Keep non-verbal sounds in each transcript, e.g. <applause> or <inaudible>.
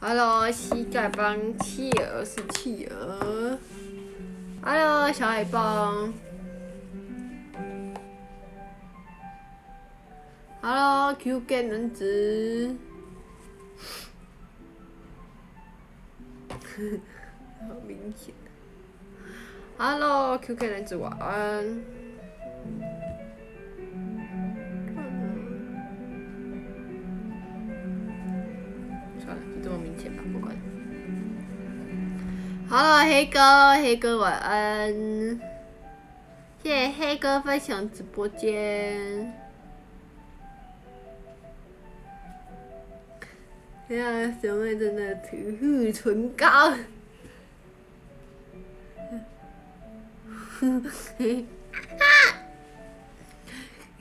Hello，膝盖帮企鹅是企鹅。Hello，小海豹。Hello，Q 感男子。好明显。Hello，Q 感男子晚安。Hello，黑哥，黑哥晚安。谢谢黑哥分享直播间。哎呀，小妹真的涂护唇膏。嘿，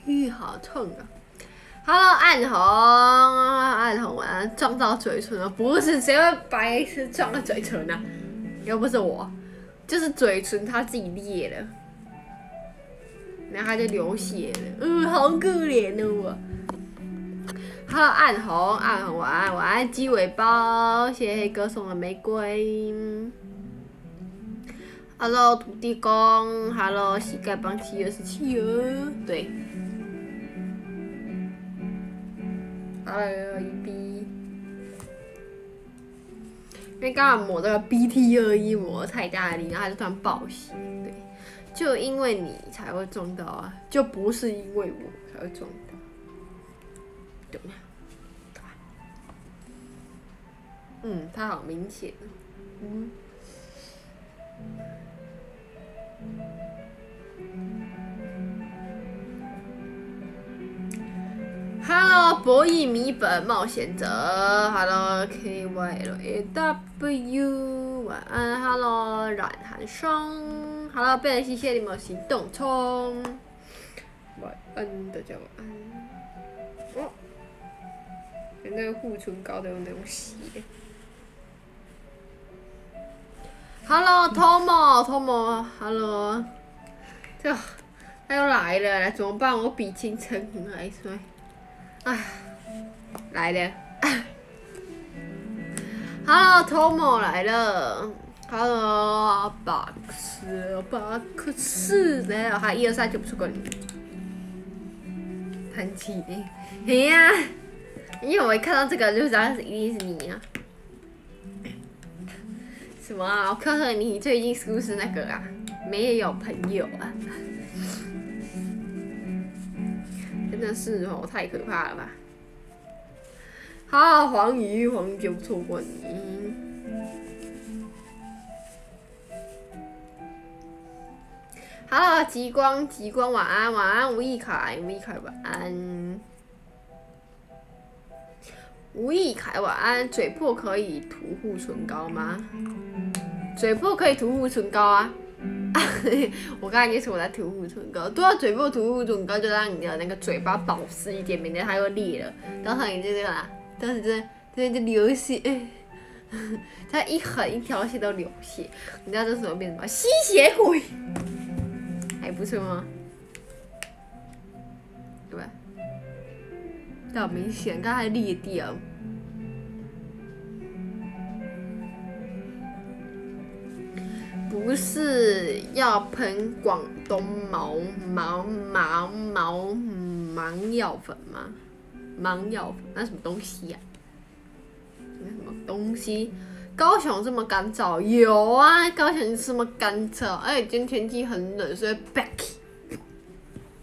嘿，好痛啊！Hello，暗红，暗红啊，撞到嘴唇了，不是谁会白痴撞到嘴唇啊？又不是我，就是嘴唇它自己裂了，然后它就流血了，嗯，好可怜哦我。Hello，暗红，暗红晚安，晚安鸡尾包，谢谢黑哥送的玫瑰。Hello，土地公，Hello，膝盖帮企鹅是企鹅，对。Hello，一 B，因为刚刚抹这个 BT 二一抹太大力，然后他就突然爆血，对。就因为你才会撞到啊，就不是因为我才会撞到。懂吗？嗯，他好明显。嗯。Hello，博弈米本冒险者。Hello，K Y L A W，晚安。Hello，冉寒霜。Hello，贝尔西，谢谢你们行动冲。晚安，大家晚安。哦，那个护唇膏都用那种洗。Hello，Tomo，Tomo，Hello，这他又来了，怎么办？我比清晨还帅，哎，来了，Hello，Tomo 来了，Hello，巴克斯，巴克斯来了，还一二三就不出关，叹气，哎呀，因为我一看到这个就知道是一定是你啊。什么啊？我看看你最近是不是那个啊？没有朋友啊？真的是哦，太可怕了吧！好，黄鱼，黄鱼就错过你。Hello，极光，极光，晚安，晚安，吴亦凯，吴亦凯，晚安。吴亦凯晚安，嘴破可以涂护唇膏吗？嘴破可以涂护唇膏啊！<laughs> 我刚才也说我在涂护唇膏，涂到，嘴部涂护唇膏就让你的那个嘴巴保湿一点，免得它又裂了。然后你就这样，当时这这就流血，它一横一条线都流血，你知道这是什么变什么？吸血鬼，还不错吗？对吧？好明显，刚才裂掉。不是要喷广东毛毛毛毛芒药粉吗？芒药粉那什么东西呀？那什么东西？高雄这么干燥？有啊，高雄这么干燥，哎，今天天气很冷，所以 back。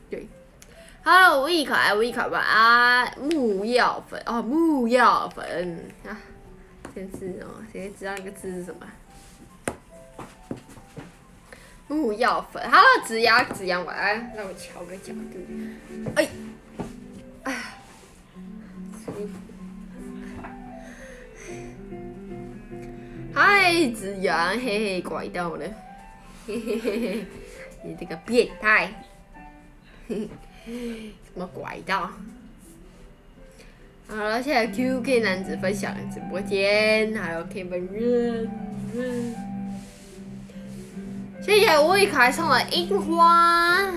对，Hello，吴亦凯，吴亦凯吧啊，木药粉哦，木药粉啊，真是哦，谁知道那个字是什么？木药粉，Hello，子牙，子阳晚安，让我调个角度，哎，哎，舒服。嗨，子阳，嘿嘿，拐到了，嘿嘿嘿嘿，你这个变态，嘿嘿，怎么拐到？好了，现在 QK 男子分享直播间，还有 Kevin 人。谢谢吴亦凯送的樱花。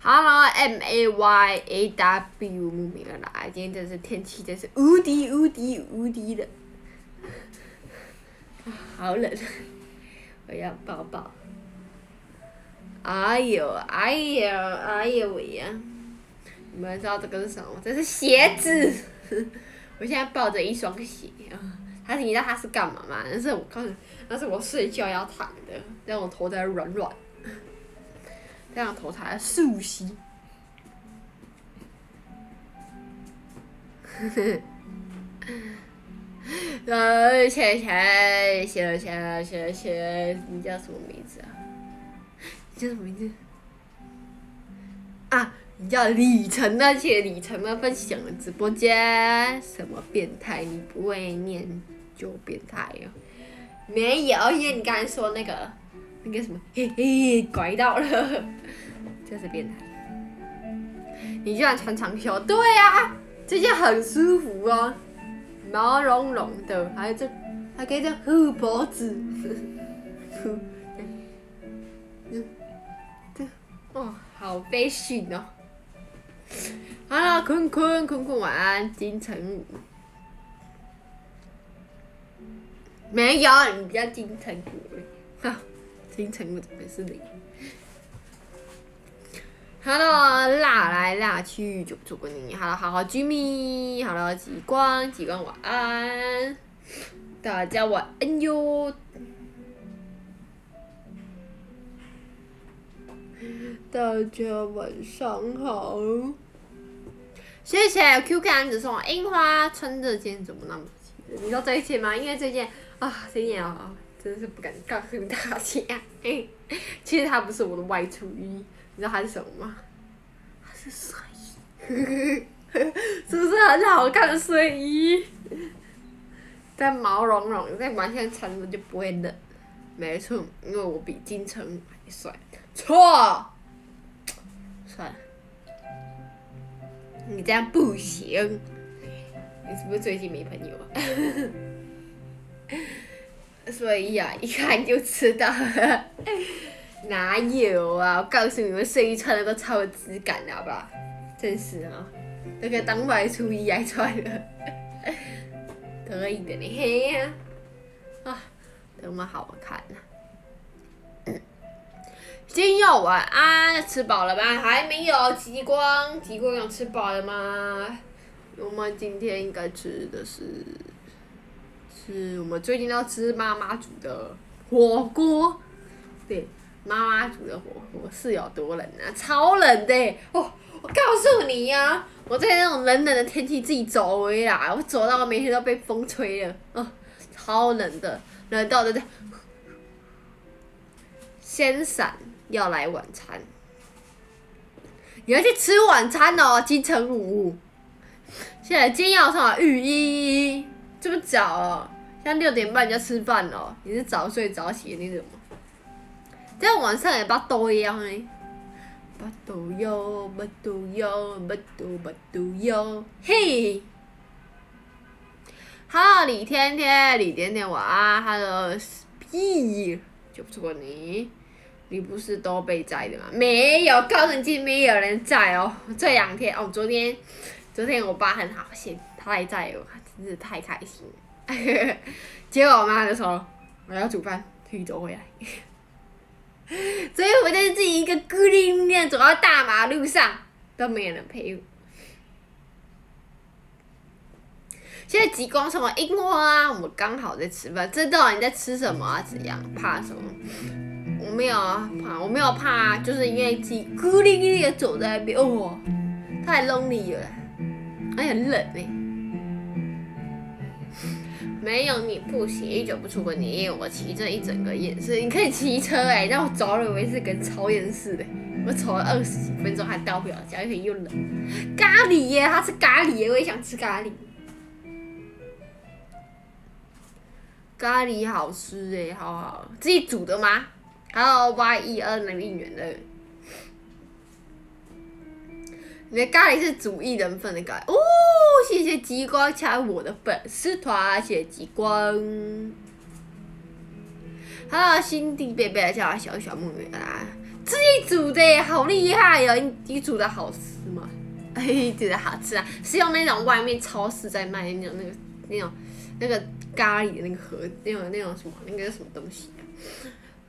Hello M A Y A W 慕名而来，今天真是天气真是无敌无敌无敌的，好冷，我要抱抱。哎呦哎呦哎呦喂呀！你们知道这个是什么？这是鞋子。<laughs> 我现在抱着一双鞋啊，他你知道它是干嘛吗？那是我告诉你，那是我睡觉要躺的，让我头在软软，这样头才舒适。<laughs> 呃，谢谢谢谢谢谢，你叫什么名字啊？你叫什么名字？啊，你叫李晨的，谢谢李晨的分享的直播间。什么变态？你不会念就变态哦。没有，因为你刚才说那个那个什么，嘿嘿，拐到了，<laughs> 就是变态。你居然穿长袖？对呀，这件很舒服哦，毛茸茸的，还有这还可以这样护脖子。<laughs> 哦，好悲训哦。好了，坤坤坤坤晚安，金城武。没有，你叫金城武。哈，金城武怎么是你？Hello，辣来辣去就祝福你。Hello，好好居民。Hello，极光极光晚安，大家晚安哟。大家晚上好，谢谢 QQ 安子送樱花穿这件怎么那么？你知道这一件吗？因为这件啊，这件啊，真的是不敢告诉大家。<laughs> 其实它不是我的外出衣，你知道它是什么吗？它是睡衣，<laughs> 是不是很好看的睡衣？但毛茸茸，在晚上穿着就不会冷。没错，因为我比金城还帅。错。算了，你这样不行。你是不是最近没朋友啊？<laughs> <laughs> 所以呀，一看就知道。<laughs> 哪有啊！我告诉你们，睡衣穿的都超有质感的，好不好？真是啊，那个当外出衣还穿了，<laughs> 可以的呢，嘿呀，啊，多么好看呐！<coughs> 金佑晚安，吃饱了吗？还没有。极光，极光有吃饱了吗？我们今天应该吃的是，是我们最近要吃妈妈煮的火锅。对，妈妈煮的火锅是有多冷啊？超冷的！哦，我告诉你呀，我在那种冷冷的天气自己走回来，我走到我每天都被风吹了，哦，超冷的，冷到的先闪。要来晚餐，你要去吃晚餐哦，金城武。现在今天要上雨衣，这么早哦？现在六点半就要吃饭了，你是早睡早起的那种吗？这样晚上也把肚样嘞，把肚腰，把肚腰，把肚把肚腰，嘿。好，李天天，李天天晚安，Hello，屁，就不错你。你不是都被摘的吗？没有，告诉你，今天没有人在哦。这两天哦，昨天，昨天我爸很好心，他来载我，真是太开心。<laughs> 结果我妈就说我要煮饭，可以走回来。<laughs> 所以我在自己一个孤零零走到大马路上，都没有人陪我。现在极光什么樱花啊？我们刚好在吃饭，知道你在吃什么啊？怎样？怕什么？我没有怕，我没有怕，就是因为自己孤零零的走在那边，哦，太 lonely 了，还很冷呢。没有你不行，一久不出国，你我骑着一整个夜市，你可以骑车哎，<laughs> 让我走了以为是跟超严似的，我走了二十几分钟还到不了家，而且又冷。咖喱耶，他吃咖喱耶，我也想吃咖喱。咖喱好吃哎，好好，自己煮的吗？还有 Y E N 能应援的，你的咖喱是煮一人份的咖喱哦，谢谢极光加我的粉丝团，谢谢极光。Hello，新地贝贝叫小小木鱼啊，自己煮的，好厉害哦！你你煮的好吃吗？<laughs> 哎，煮的好吃啊，是用那种外面超市在卖那种那个那种那个咖喱的那个盒，那种那种什么那个什么东西？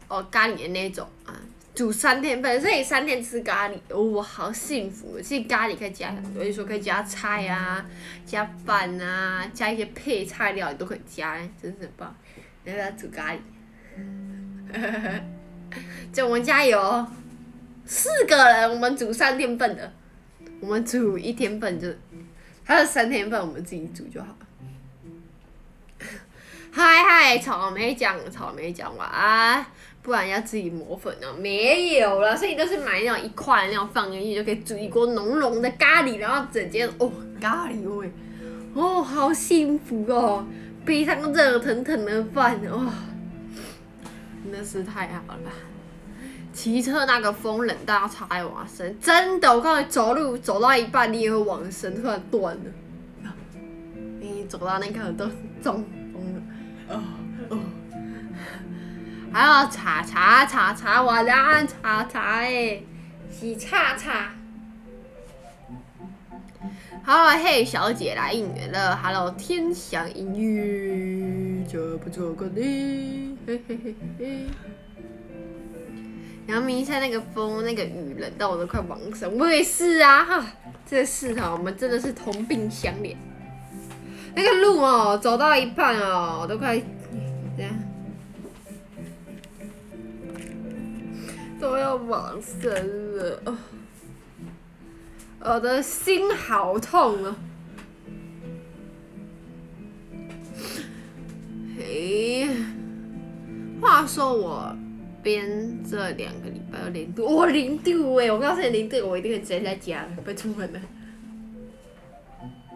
哦，咖喱的那种啊，煮三天份，所以三天吃咖喱，哇，好幸福！其实咖喱可以加很多，就说可以加菜啊，加饭啊，加一些配菜料，你都可以加，真是很棒。来来煮咖喱，<laughs> 就我们家有四个人，我们煮三天份的，我们煮一天份就，还有三天份我们自己煮就好了。<laughs> 嗨嗨，草莓酱，草莓酱晚安。不然要自己磨粉哦，没有了，所以都是买那种一块那种放进去就可以煮一锅浓浓的咖喱，然后整间哦咖喱味，哦好幸福哦，配上热腾腾的饭哦，真的是太好了。骑车那个风冷到差点往生，真的，我告诉你，走路走到一半你也会往生，突然断了，你走到那个都中风了，哦哦。还要擦擦擦擦完了，擦擦诶，是擦擦。好，嘿，小姐来应援了，Hello，天翔音乐，就不错过你，嘿嘿嘿嘿。阳明山那个风，那个雨，冷到我都快亡生。我也是啊，哈，这是哈，我们真的是同病相怜。那个路哦，走到一半哦，我都快这样。都要往生了，我的心好痛啊！嘿，话说我边这两个礼拜零度，我零度哎！我告诉你零度，我一定会直接在家，不会出门的。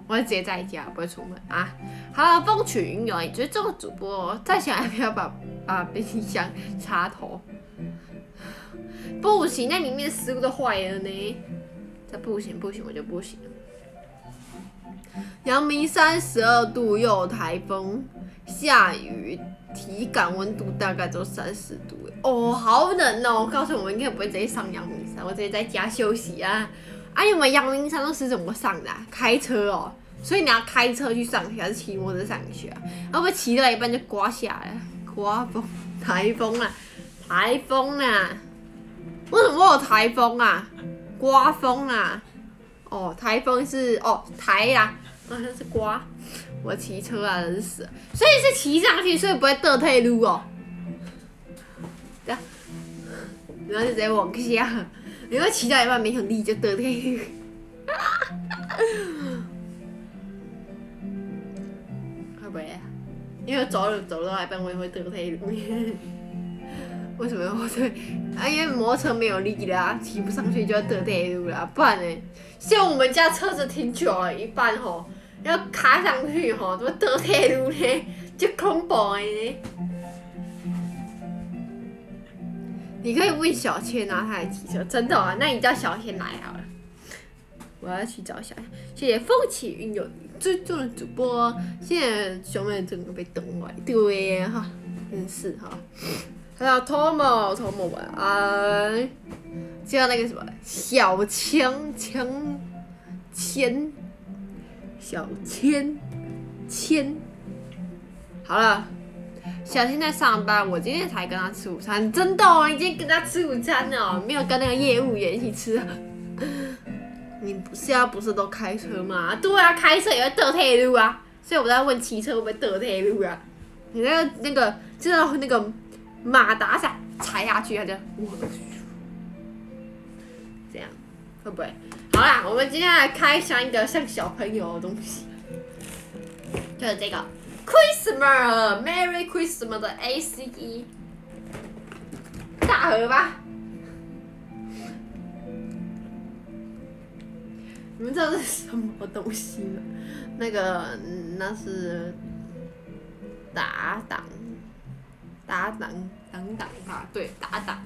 我会直接在家，不会出门啊！好，风起云涌，觉得这个主播再想要不要把把冰箱插头？不行，那里面食物都坏了呢。这不行不行，我就不行。阳明山十二度，又有台风，下雨，体感温度大概都三十度。哦，好冷哦！我告诉我们，应该不会直接上阳明山，我直接在家休息啊。啊，你们阳明山都是怎么上的？开车哦，所以你要开车去上学，还是骑摩托车上学啊？要不骑到一半就刮下来，刮风，台风啊，台风啊！为什么有台风啊？刮风啊？哦，台风是哦台呀，好像是刮。我骑车啊，真是，所以是骑上去，所以不会倒退路哦。这样，然后就直接往下，因为骑到一半没有力就倒退路。<laughs> 会不会？因为走路走到一半我也会倒退路。为什么对？啊，因为摩托车没有力啦，骑不上去就要得退路啦，不然呢？像我们家车子停久了，一半吼要卡上去吼，怎么得退路呢？就恐怖的呢。你可以问小千啊，他来骑车，真的啊？那你叫小千来好了。我要去找小千，谢谢风起云涌最重的主播，现在小妹整个被冻坏，对哈，真是哈。还有 Tomo，Tomo 晚安。叫那个什么小枪枪签，小千千。好了，小千在上班，我今天才跟他吃午餐。真的哦，你今天跟他吃午餐哦，没有跟那个业务员一起吃。你不是要不是都开车吗？对啊，开车也会得退路啊。所以我在问骑车会不会得退路啊？你那个那个就是那个。马达伞踩下去，它就这样，会不会？好啦，我们今天来开箱一个像小朋友的东西，就是这个 Christmas，Merry Christmas 的 ACE 大盒吧。你们知道这是什么东西吗？那个那是打档。打档等等哈，对，打档。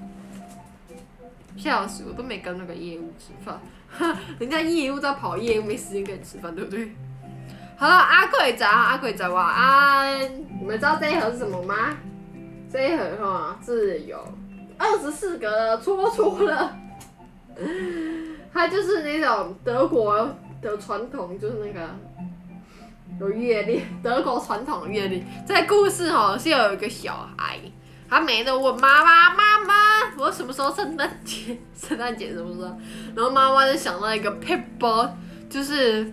笑死我，都没跟那个业务吃饭，<laughs> 人家业务在跑业务，没时间跟你吃饭，对不对？好，阿贵仔，阿贵仔晚安。你们知道这一盒是什么吗？这一盒哈是有二十四格的戳戳，<laughs> 它就是那种德国的传统，就是那个有阅历，德国传统阅历。这个故事哦，是有一个小孩，他每天都问妈妈妈妈，我什么时候圣诞节？圣诞节什么时候？然后妈妈就想到一个 paper，就是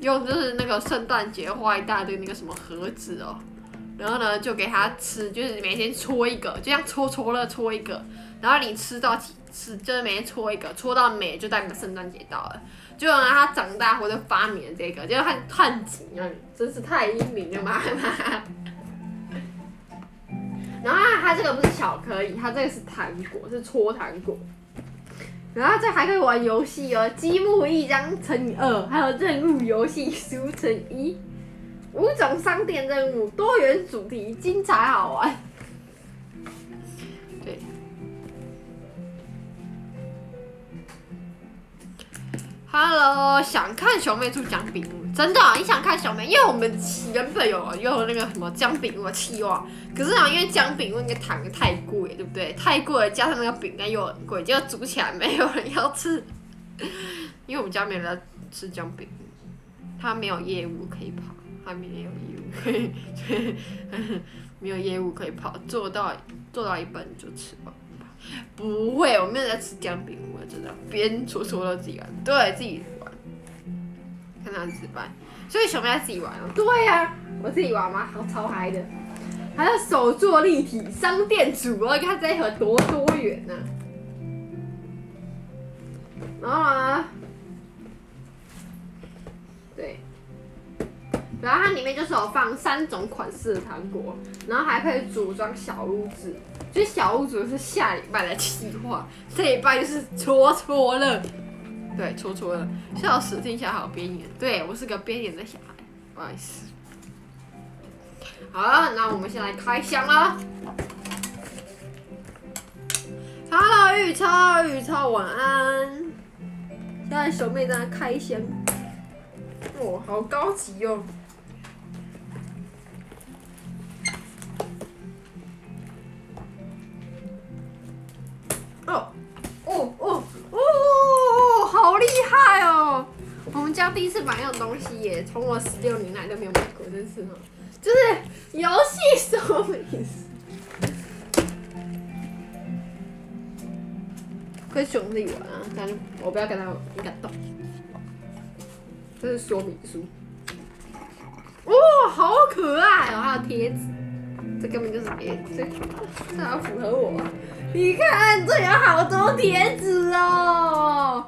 用就是那个圣诞节画一大堆那个什么盒子哦。然后呢，就给他吃，就是每天搓一个，就像搓搓乐搓一个。然后你吃到几次，就是每天搓一个，搓到没就代表圣诞节到了。就让他长大或者发明这个，就看探景啊，真是太英明了嘛！<laughs> 然后他这个不是巧克力，他这个是糖果，是搓糖果。然后这还可以玩游戏哦，积木一张乘以二，还有任务游戏输乘一。五种商店任务，多元主题，精彩好玩。Hello，想看小妹出奖品真的？你想看小妹？因为我们原本有有那个什么姜饼屋的期望，可是啊，因为姜饼屋那个糖太贵，对不对？太贵，加上那个饼干又很贵，结果煮起来没有人要吃。因为我们家没人在吃姜饼屋，他没有业务可以跑。还没有业务，<laughs> 没有业务可以跑，做到做到一半就吃吧。不会，我没有在吃姜饼，我真的边搓搓到自己玩，对自己玩，看他吃饭。所以小妹自己玩哦。对呀，我自己玩吗？好超嗨的，还有手做立体商店主哦，你看这一盒多多元呢。然后啊，对。然后它里面就是有放三种款式的糖果，然后还可以组装小屋子。就小屋子是下礼拜的计划，这礼拜就是搓搓了。对，搓搓了，笑死，听起来好边缘。对我是个边缘的小孩，不好意思。好了，那我们先来开箱了。Hello，玉超，玉超，晚安。现在小妹在开箱。哇，好高级哦。哦好厉害哦！我们家第一次买那种东西耶，从我十六年来都没有买过，真是哈。就是游戏说明书，跟兄弟玩啊，但我不要跟他你敢动。这是说明书。哇，好可爱哦！还有贴纸，这根本就是贴纸，这好符合我。啊你看，这有好多贴纸哦，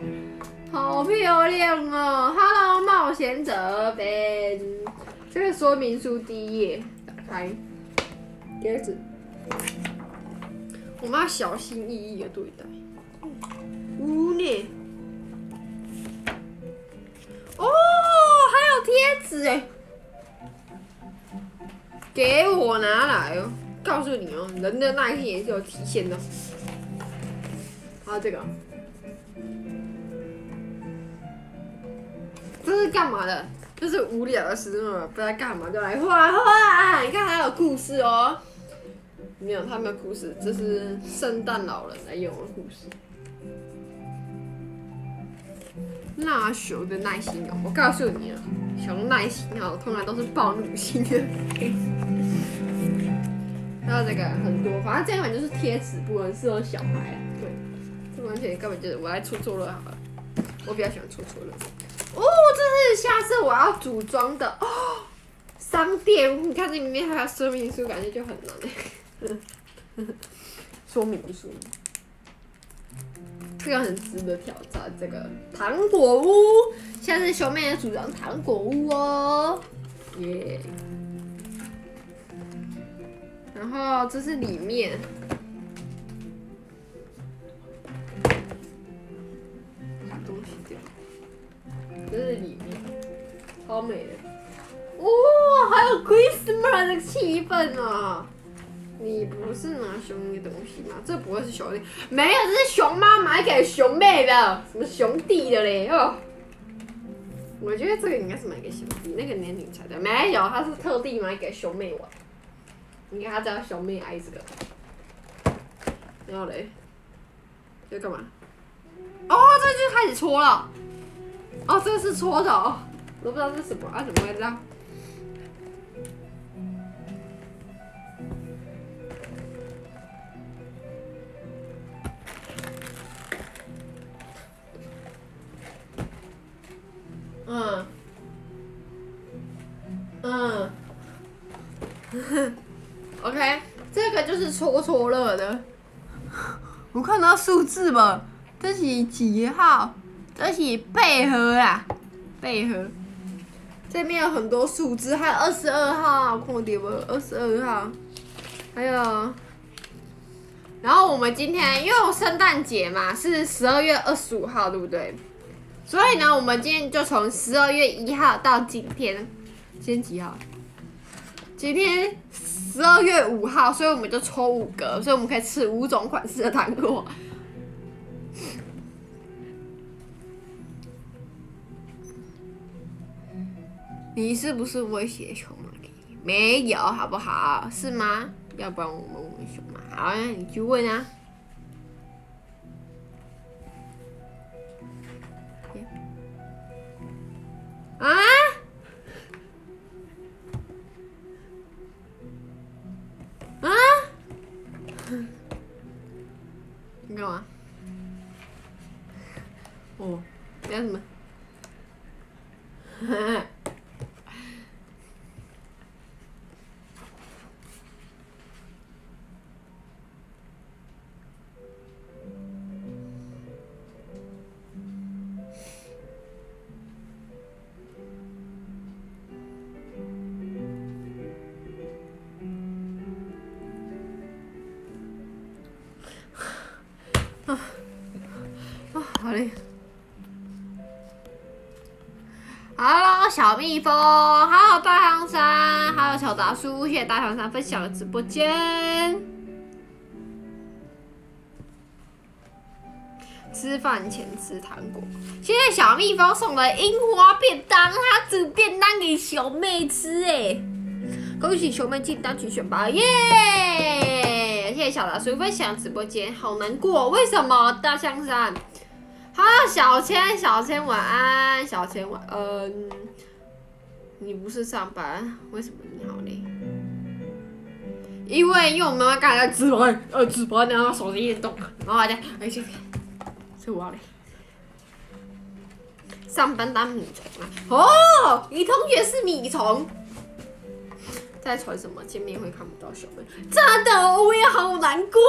好漂亮哦！Hello，冒险者 Ben，这个说明书第一页，打开贴纸，我们要小心翼翼的对待。呜呢？哦，还有贴纸哎，给我拿来哦。告诉你哦，人的耐心也是有体现的。还有这个，这是干嘛的？就是无聊的时候，不知道干嘛就来画画。你看还有故事哦。没有，他没有故事，这是圣诞老人来用的故事。那熊的耐心哦，我告诉你啊，熊耐心哦，通常都是暴怒型的。还有这个很多，反正这一款就是贴纸，不很适合小孩。对，这完全根本就是我来搓搓乐好了，我比较喜欢搓搓乐。<laughs> 哦，这是下次我要组装的哦。商店，你看这里面还有说明书，感觉就很难。<laughs> 说明书，这个很值得挑战。这个糖果屋，下次小妹要组装糖果屋哦，耶。然后这是里面，这是里面，超美的，哇，还有 Christmas 的气氛啊！你不是拿熊的东西吗？这不会是熊弟？没有，这是熊妈买给熊妹的，什么熊弟的嘞？哦，我觉得这个应该是买给熊弟，那个年龄才对。没有，他是特地买给熊妹玩。你看他叫小妹爱这个，然后嘞，在干嘛？哦，这就开始搓了。哦，这个是搓的哦，我都不知道是什么啊？怎么会这样？嗯，嗯，<laughs> OK，这个就是搓搓乐的。我看到数字吧，这是几号？这是贝壳啦，贝壳。这边有很多树枝，还有二十二号，看到不？二十二号，还有。然后我们今天因为圣诞节嘛，是十二月二十五号，对不对？所以呢，我们今天就从十二月一号到今天，今天几号？今天十二月五号，所以我们就抽五个，所以我们可以吃五种款式的糖果。你是不是威胁熊猫？没有，好不好？是吗？要不然我们问熊妈。好呀，你去问。啊？啊？小大叔，谢谢大象山分享的直播间。吃饭前吃糖果，谢谢小蜜蜂送的樱花便当，他煮便当给小妹吃哎，恭喜小妹进单曲选拔耶！谢谢小大叔分享直播间，好难过，为什么大象山？好，小千，小千晚安，小千晚安。你不是上班，为什么你好累？因为因为我妈妈刚才在值班，呃，值班然后手机一动，然后我就哎去，所以我好累。上班当米虫啊？哦，你同学是米虫。在传什么？见面会看不到小妹，真的，我也好难过。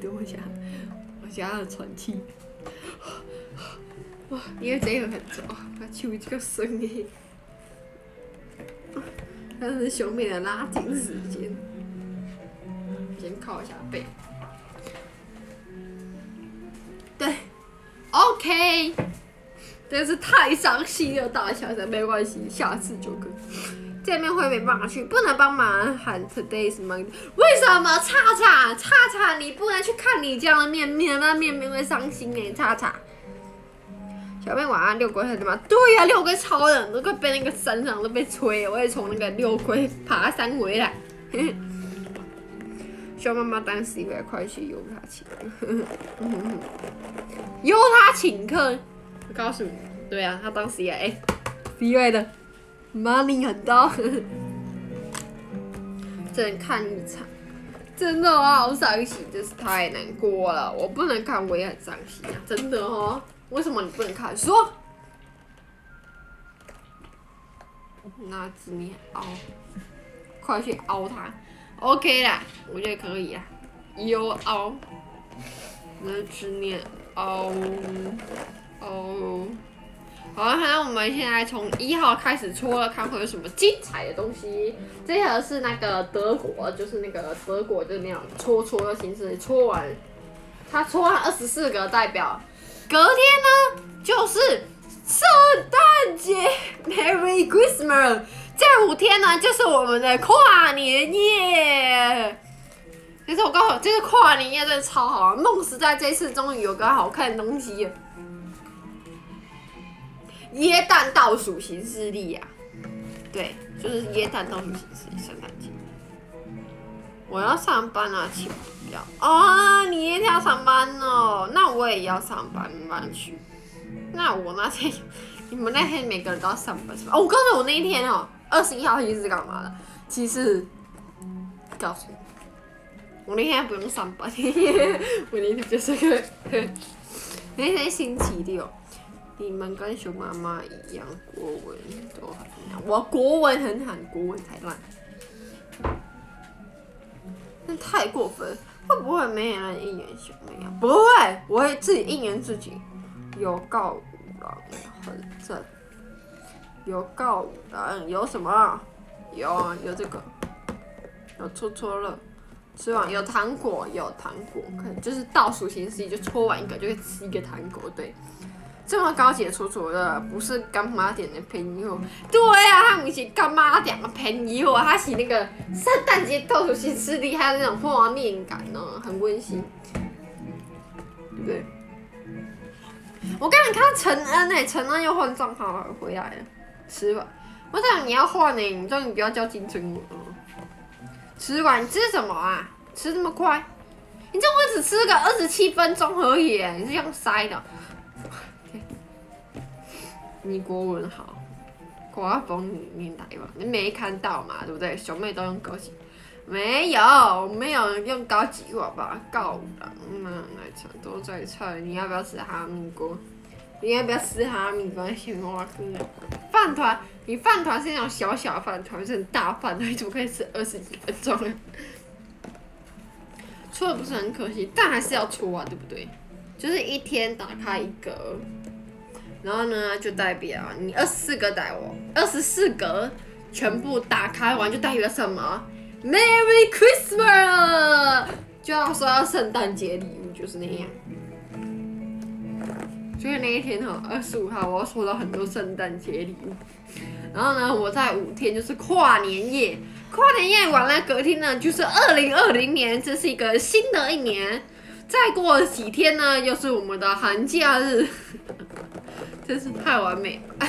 等我一下，我想要喘气。哇，因为这个很重，他抽这个声音。但是小妹的拉紧时间，先靠一下背。对，OK。真是太伤心了，大小声没关系，下次就跟。见面会没办法去，不能帮忙喊 today's Monday。为什么？叉叉叉叉，你不能去看你家的面面，那面面会伤心哎，叉叉。小妹晚安，六龟在干嘛？对呀，六龟超冷，都快被那个山上都被吹，我也从那个六龟爬山回来。<laughs> 需要妈妈当 C 位，快去由他请客。由他请客，我告诉你，对啊，他当时也，哎，C 位的。money 很多，只能看一场，真的我好伤心，真是太难过了。我不能看，我也很伤心啊，真的哦。为什么你不能看？说，那字面凹，快去凹它，OK 啦，我觉得可以啊。有凹，那字面凹，凹。好，那我们现在从一号开始搓了，看会有什么精彩的东西。这盒是那个德国，就是那个德国的那种搓搓的形式，搓完，他搓完二十四个代表，隔天呢就是圣诞节，<laughs> Merry Christmas，这五天呢就是我们的跨年夜。其实我告诉你，这个跨年夜真的超好啊，梦时代这次终于有个好看的东西。耶诞倒数形式力呀，对，就是耶诞倒数形式圣诞节。我要上班啊，请不要啊！你也要上班，我也要上班，没关系。那我那天，你们那天每个人都要上班是吧？哦，我告诉我那一天哦，二十一号其实是干嘛的？其实告诉你，我那天不用上班，<laughs> 我那天就是个，那天星期六。你们跟熊妈妈一样，国文都很烂，我国文很好，国文才烂。那太过分，会不会没人应援小妹啊？不会，我会自己应援自己。有告五郎很正，有告五郎有什么？有啊，有这个，有搓搓乐，吃完有糖果，有糖果，可以就是倒数形式，就搓完一个就会吃一个糖果，对。这么高级的搓搓乐，不是干妈点的便宜货。对啊，他不是干妈点的便宜货，他是那个圣诞节倒数前十里，还有那种画面感呢，很温馨，对不对？我刚刚看到陈恩诶，陈恩又换账号了回来了，吃吧。我想你要换呢，你终于不要叫金针了。吃完你吃什么啊？吃这么快？你这我只吃个二十七分钟而已，你是用塞的？你国文好，国风里面来吧，你没看到嘛，对不对？小妹都用高级，没有，没有用高级话吧？高档嘛，奶茶都在菜，你要不要吃哈密瓜？你要不要吃哈密瓜？先挖出来。饭团，你饭团是那种小小饭团，是很大饭团，你怎么可以吃二十几分钟？出了不是很可惜，但还是要出啊，对不对？就是一天打开一个。然后呢，就代表你二十四个带我，二十四个全部打开完，就代表什么？Merry Christmas！就要收到圣诞节礼物，就是那样。所以那一天哈，二十五号我要收到很多圣诞节礼物。然后呢，我在五天就是跨年夜，跨年夜完了，隔天呢就是二零二零年，这是一个新的一年。再过几天呢，又是我们的寒假日。真是太完美了！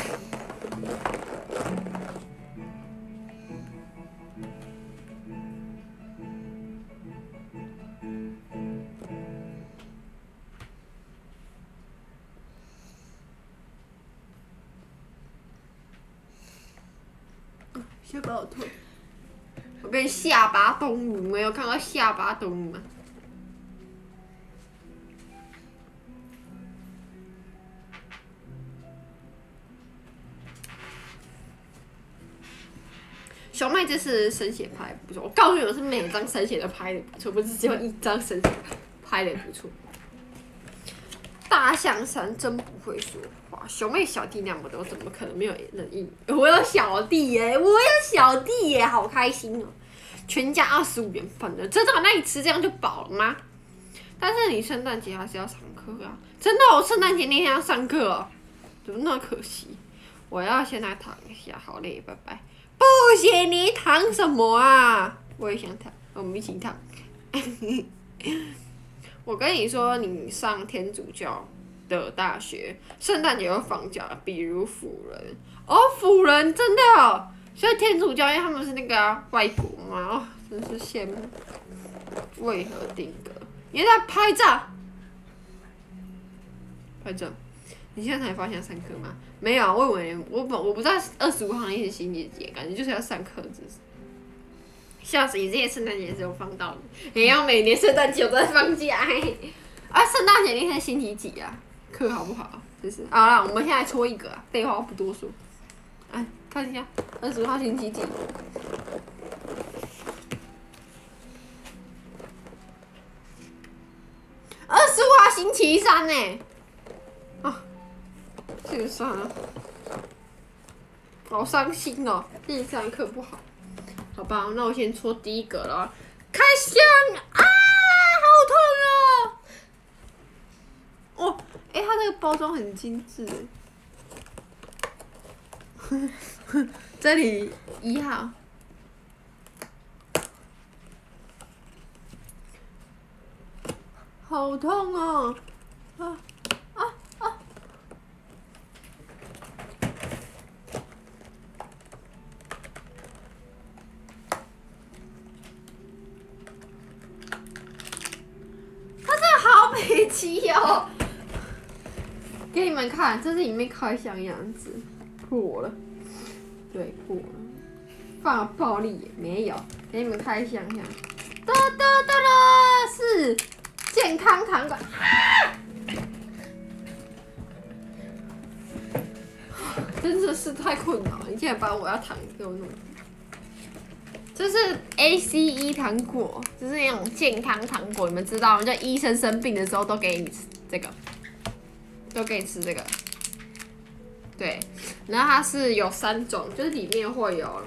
先把我推。我跟下巴动物没有看过下巴动物吗？小麦这次神写拍不错，我告诉你，我是每张神写都拍的不错，不是只有一张神写拍的不错。大象山真不会说话，小妹小弟那么多，怎么可能没有人应？我有小弟耶，我有小弟耶，好开心哦！全家二十五元份的，真的？那你吃这样就饱了吗？但是你圣诞节还是要上课啊！真的，我圣诞节那天要上课，怎么那么可惜？我要先来躺一下，好累，拜拜。不行，你躺什么啊？我也想躺，我们一起躺。<laughs> 我跟你说，你上天主教的大学，圣诞节要放假，比如辅仁。哦，辅仁真的哦，所以天主教因为他们是那个外国嘛，哦，真是羡慕。为何定格？你在拍照？拍照。你现在才发现上课吗？没有，我以为我不我不知道二十五号那是星期几，感觉就是要上课，只是。笑死！你这些圣诞节只有放到，你要每年圣诞节都在放假。哎啊，圣诞节那天星期几啊？课好不好？就是。好了，我们现在抽一个，废话不多说。哎，看一下，二十五号星期几？二十五号星期三呢？这个算了，好伤心哦！第三课不好，好吧，那我先搓第一个了。开箱啊，好痛哦！哦，哎，它那个包装很精致 <laughs> 这里一号，好痛哦！啊。气哦！给你们这是里面开箱样子，破了，对，破了。放暴力也没有，给你们开箱一下。哒哒哒啦，是健康糖果。<laughs> 真的是太困扰了！你竟然把我要糖给我弄。这是 A C E 糖果，就是那种健康糖果，你们知道吗？就医生生病的时候都给你吃这个，都给你吃这个。对，然后它是有三种，就是里面会有，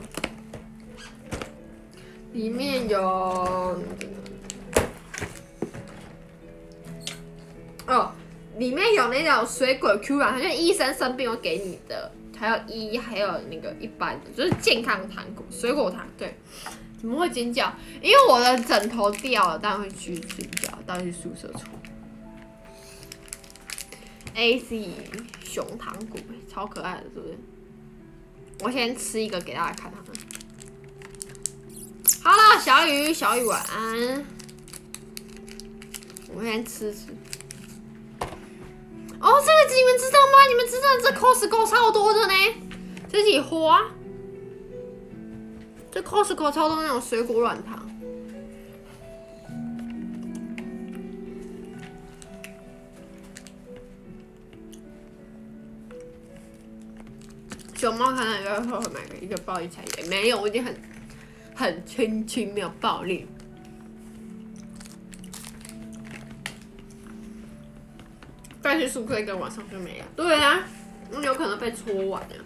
里面有，哦，里面有那种水果 Q 软，就医生生病会给你的。还有一，还有那个一般的，就是健康糖果、水果糖。对，怎么会尖叫？因为我的枕头掉了，当然会去尖叫，当然去宿舍出。A C 熊糖果，超可爱的，是不是？我先吃一个给大家看看。好了，小雨，小雨晚安。我们先吃吃。哦，这个你们知道吗？你们知道这 Costco 超多的呢，这是花，这 Costco 超多那种水果软糖。猫可能有时候会买一个暴力彩页，没有，我已经很很轻轻没有暴力。再去宿舍一个晚上就没了。对啊，那有可能被搓完了。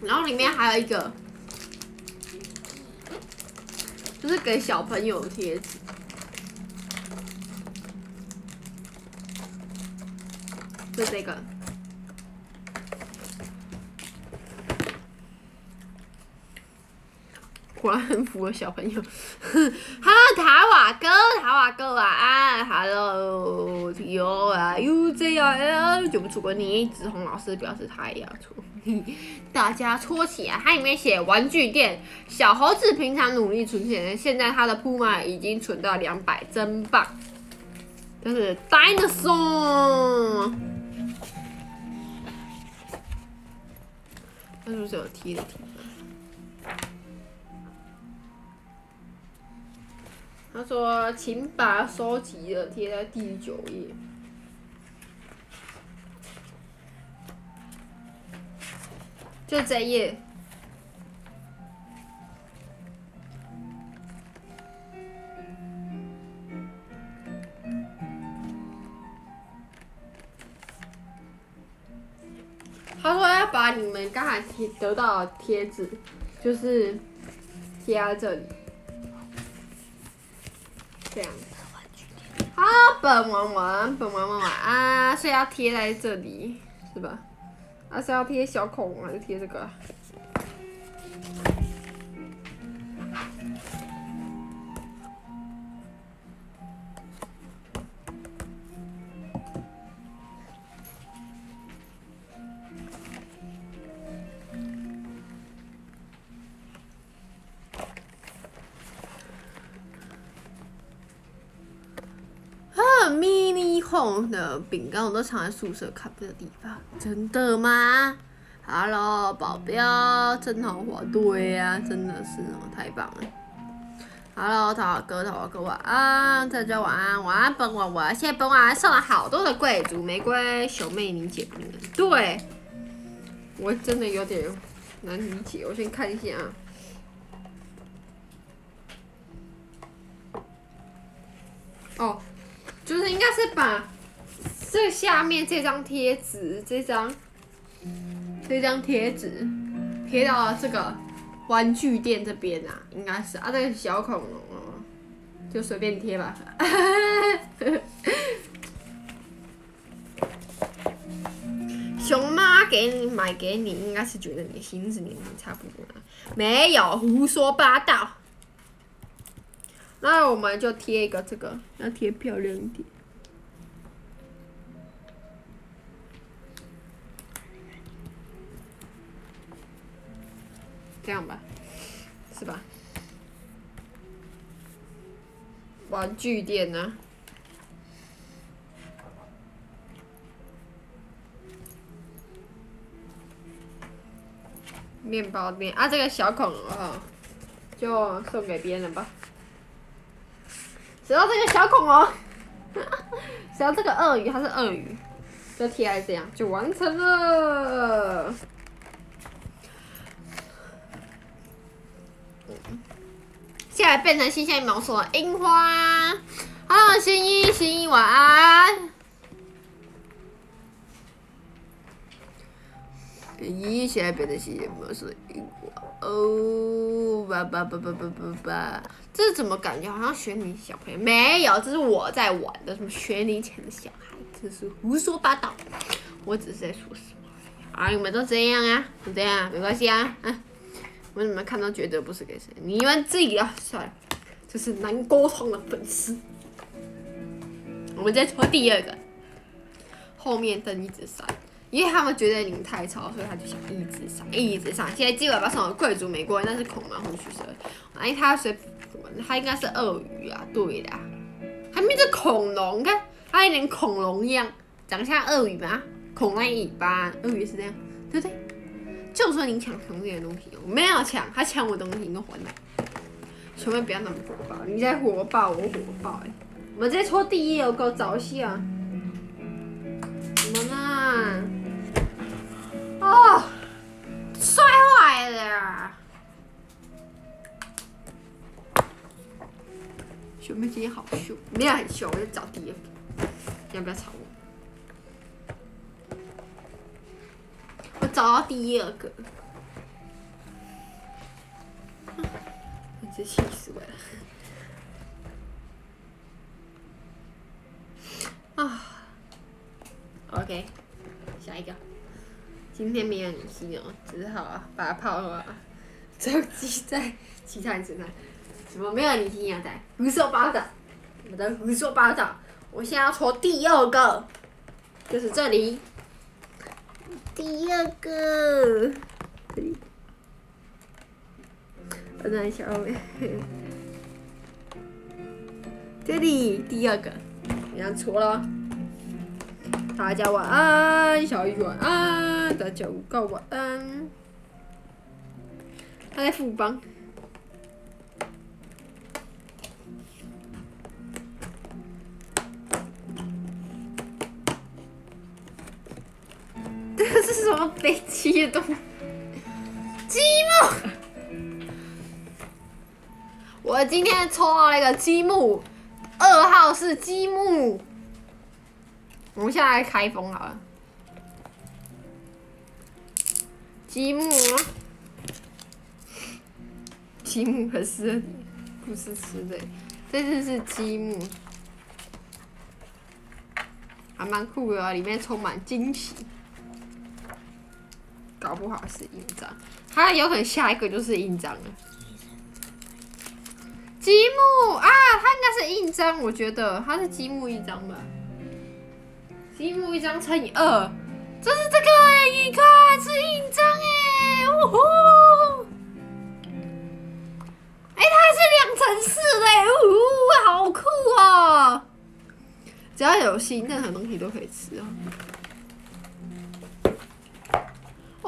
然后里面还有一个，就是给小朋友贴纸，就这个。果然很符合小朋友。<laughs> 哈塔瓦哥，塔瓦哥晚安。Hello，T O R U Z I L，就不出过你。子红老师表示他也要出，<laughs> 大家搓起来。它里面写玩具店，小猴子平常努力存钱，现在他的铺满已经存到两百，真棒。这是 Dinosaur，它是不是有贴的贴？他说：“请把收集的贴在第九页。”就这页。他说要把你们刚才贴得到的贴纸，就是贴在这里。这样，好，本文文，本玩玩玩啊，是要贴在这里，是吧？啊，是要贴小孔还是贴这个？的饼干我都藏在宿舍看不的地方，真的吗？Hello，保镖，真豪华，对呀，真的是哦，太棒了。Hello，桃花哥，桃花哥晚安，大家晚安，晚安，本晚晚，现在本晚送了好多的贵族玫瑰，小妹你解不能，对，我真的有点难理解，我先看一下啊。哦，就是应该是把。这下面这张贴纸，这张，这张贴纸贴到了这个玩具店这边啊，应该是啊，这个小恐龙哦，就随便贴吧。<laughs> 熊妈给你买给你，应该是觉得你心思年龄差不多，没有胡说八道。那我们就贴一个这个，要贴漂亮一点。这样吧，是吧？玩具店呢、面包店啊，这个小恐龙、哦、就送给别人吧。只要这个小恐龙，<laughs> 只要这个鳄鱼，它是鳄鱼，就贴在这样就完成了。现在变成新鲜毛说樱花，啊，新一新一晚安。咦，现在变成新鲜毛说樱花，哦，吧吧吧吧吧吧吧，这怎么感觉好像学龄小朋友？没有，这是我在玩的，什么学龄前的小孩，这是胡说八道。我只是在说实话。啊，你们都这样啊？就这样，没关系啊，啊。我怎么看到觉得不是给谁？你们自己啊，算了，这是难沟通的粉丝。我们再抽第二个，后面灯一直闪，因为他们觉得你们太吵，所以他就想一直闪，一直闪。现在基本把送了贵族玫瑰，那是恐龙或许是，哎，他是什么？他应该是鳄鱼啊，对的，还没这恐龙，看它有点恐龙一样，长得像鳄鱼吗？恐龙尾巴，鳄鱼是这样，对不对？就说你抢同这些东西，我没有抢，他抢我东西，你给我还来！千万不要那么火爆，你在火爆，我火爆哎！我们再抽第一，我够着戏啊！怎么呢？哦，摔坏了！小妹今天好凶，没有很凶，我在找第一，要不要吵我？找到第二个，<laughs> 你这气死我了！啊，OK，下一个，今天没有女性哦，只好把炮啊着急在其他人身上。什么没有女性啊？在胡说八道，我在胡说八道。我现在要抽第二个，就是这里。第二个，<laughs> 这里，我等一下，这里第二个，你看错了，大家晚安，小鱼晚安，大家午安晚安，他在副帮。这是什么飞机的东西？积木。我今天抽到了一个积木，二号是积木。我们现在来开封好了。积木，积木可是不是吃的，这次是积木，还蛮酷的，里面充满惊喜。搞不好是印章，它有可能下一个就是印章了。积木啊，它应该是印章，我觉得它是积木一张吧。积木一张乘以二，这是这个哎，你看是印章哎，呜呼！哎，它还是两层式的哎，呜呼，好酷哦！只要有心，任何东西都可以吃哦。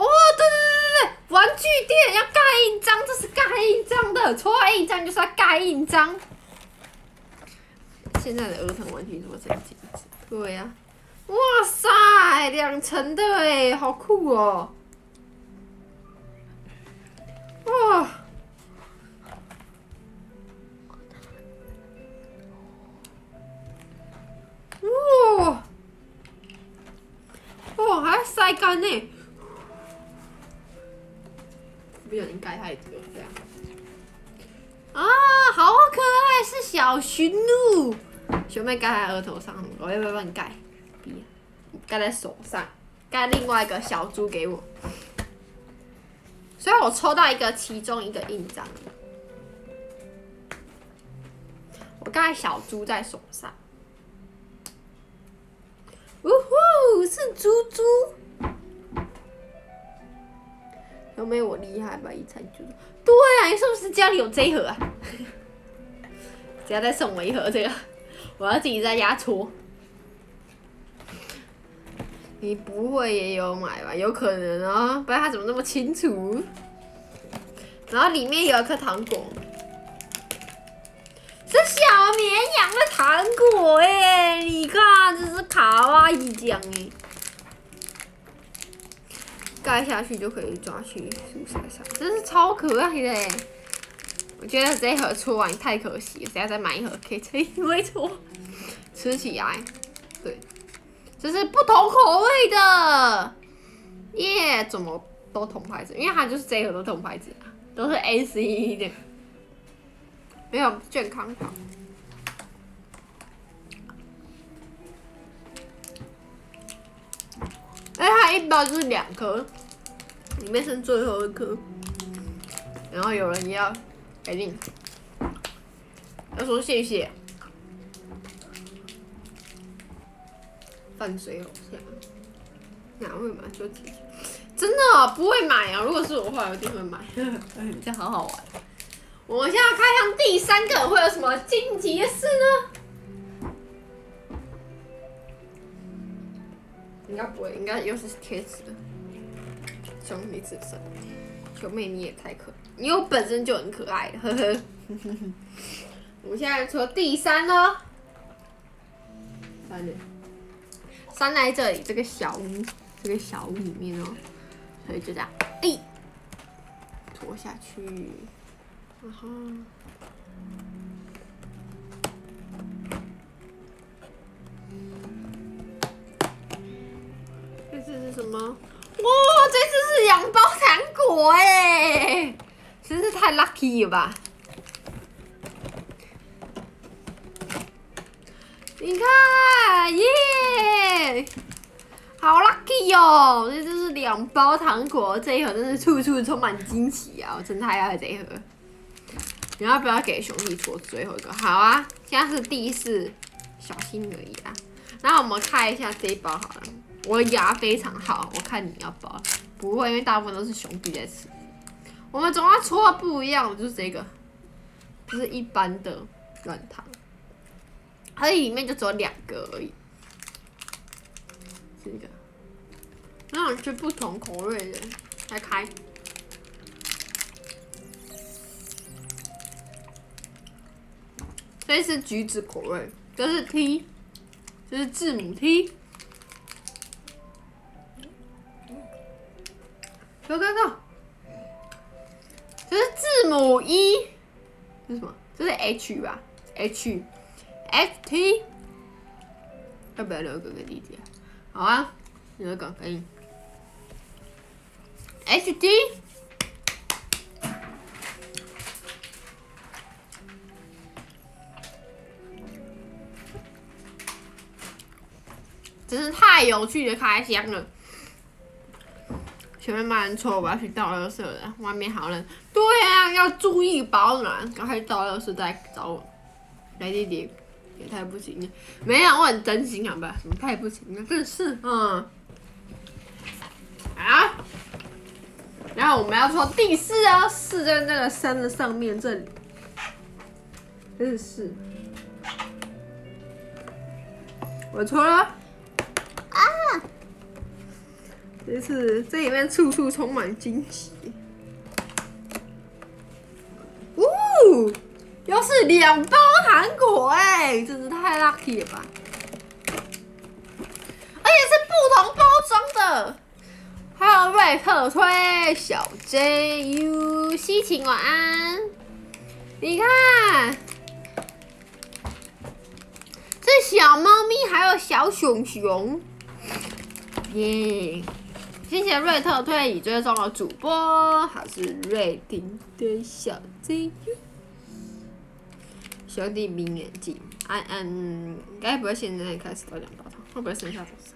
哦，对对对对对，玩具店要盖印章，这是盖印章的，抽到印章就是要盖印章。现在的儿童玩具怎么这么精致？对呀，哇塞，两层的哎，好酷哦！哇，哇，哇，还要晒干呢。不小心盖太多，这样。啊，好可爱，是小驯鹿。小妹盖在额头上，我要不要帮你盖？盖在手上，盖另外一个小猪给我。所以我抽到一个其中一个印章。我盖小猪在手上。呜呼，是猪猪。有没我厉害吧？一猜就对啊！你是不是家里有这盒啊？等下再送我一盒这个，我要自己在家搓。你不会也有买吧？有可能啊，不然他怎么那么清楚？然后里面有一颗糖果，是小绵羊的糖果哎！你看，这是卡哇伊奖哎，盖下去就可以抓去树梢上，真是超可爱的！我觉得这一盒出完太可惜了，等下再买一盒可以吃一回搓，吃起来，对，这是不同口味的，耶！怎么都同牌子？因为它就是这一盒都同牌子，都是 A C E 的，没有健康糖。哎，它一包就是两颗，里面剩最后一颗，然后有人要。肯定要说谢谢，饭水好像哪会买就真的不会买啊！如果是我的话，我一定会买，<laughs> 这样好好玩。我现在开箱第三个，会有什么惊奇的事呢？应该不会，应该又是贴纸的兄弟之身。九妹你也太可。因为我本身就很可爱，呵呵。<laughs> 我们现在说第三呢，三的，三在这里这个小屋，这个小屋里面哦，所以就这样，哎，拖下去，然后，两包糖果哎！真是太 lucky 了吧！你看，耶，好 lucky 哟！这就是两包糖果，这一盒真是处处充满惊喜啊！我真太爱这一盒。你要不要给兄弟搓最后一个？好啊，现在是第四，小心而已啊。那我们看一下这一包好了。我牙非常好，我看你要包，不会，因为大部分都是兄弟在吃。我们总要搓不一样，就是这个，不是一般的软糖，它里面就只有两个而已，这个，那我吃不同口味的，来开，这是橘子口味，这是 T，这是字母 T go go go！。这是字母 E，这是什么？这是 H 吧？H S T，要不要留个给弟弟啊？好啊，留个可以。H T，真是太有趣的开箱了。前面蛮臭，我要去倒垃圾了。外面好冷。对啊，要注意保暖。刚才倒垃圾再找我。来弟弟，也太不行了。没有，我很真心，好吧？什么太不行了？真是，嗯。啊！然后我们要说第四啊，四在那个山的上面这里。这是。我错了。这次这里面处处充满惊喜，呜，又是两包糖果哎，真是太 lucky 了吧！而且是不同包装的，还有瑞特推小 JU 西晴晚安，你看，这小猫咪还有小熊熊，耶！谢谢瑞特推已追踪的主播，还是瑞丁的小 Z。兄弟明眼镜，安安，该不会现在开始到两包糖？会不会剩下多少？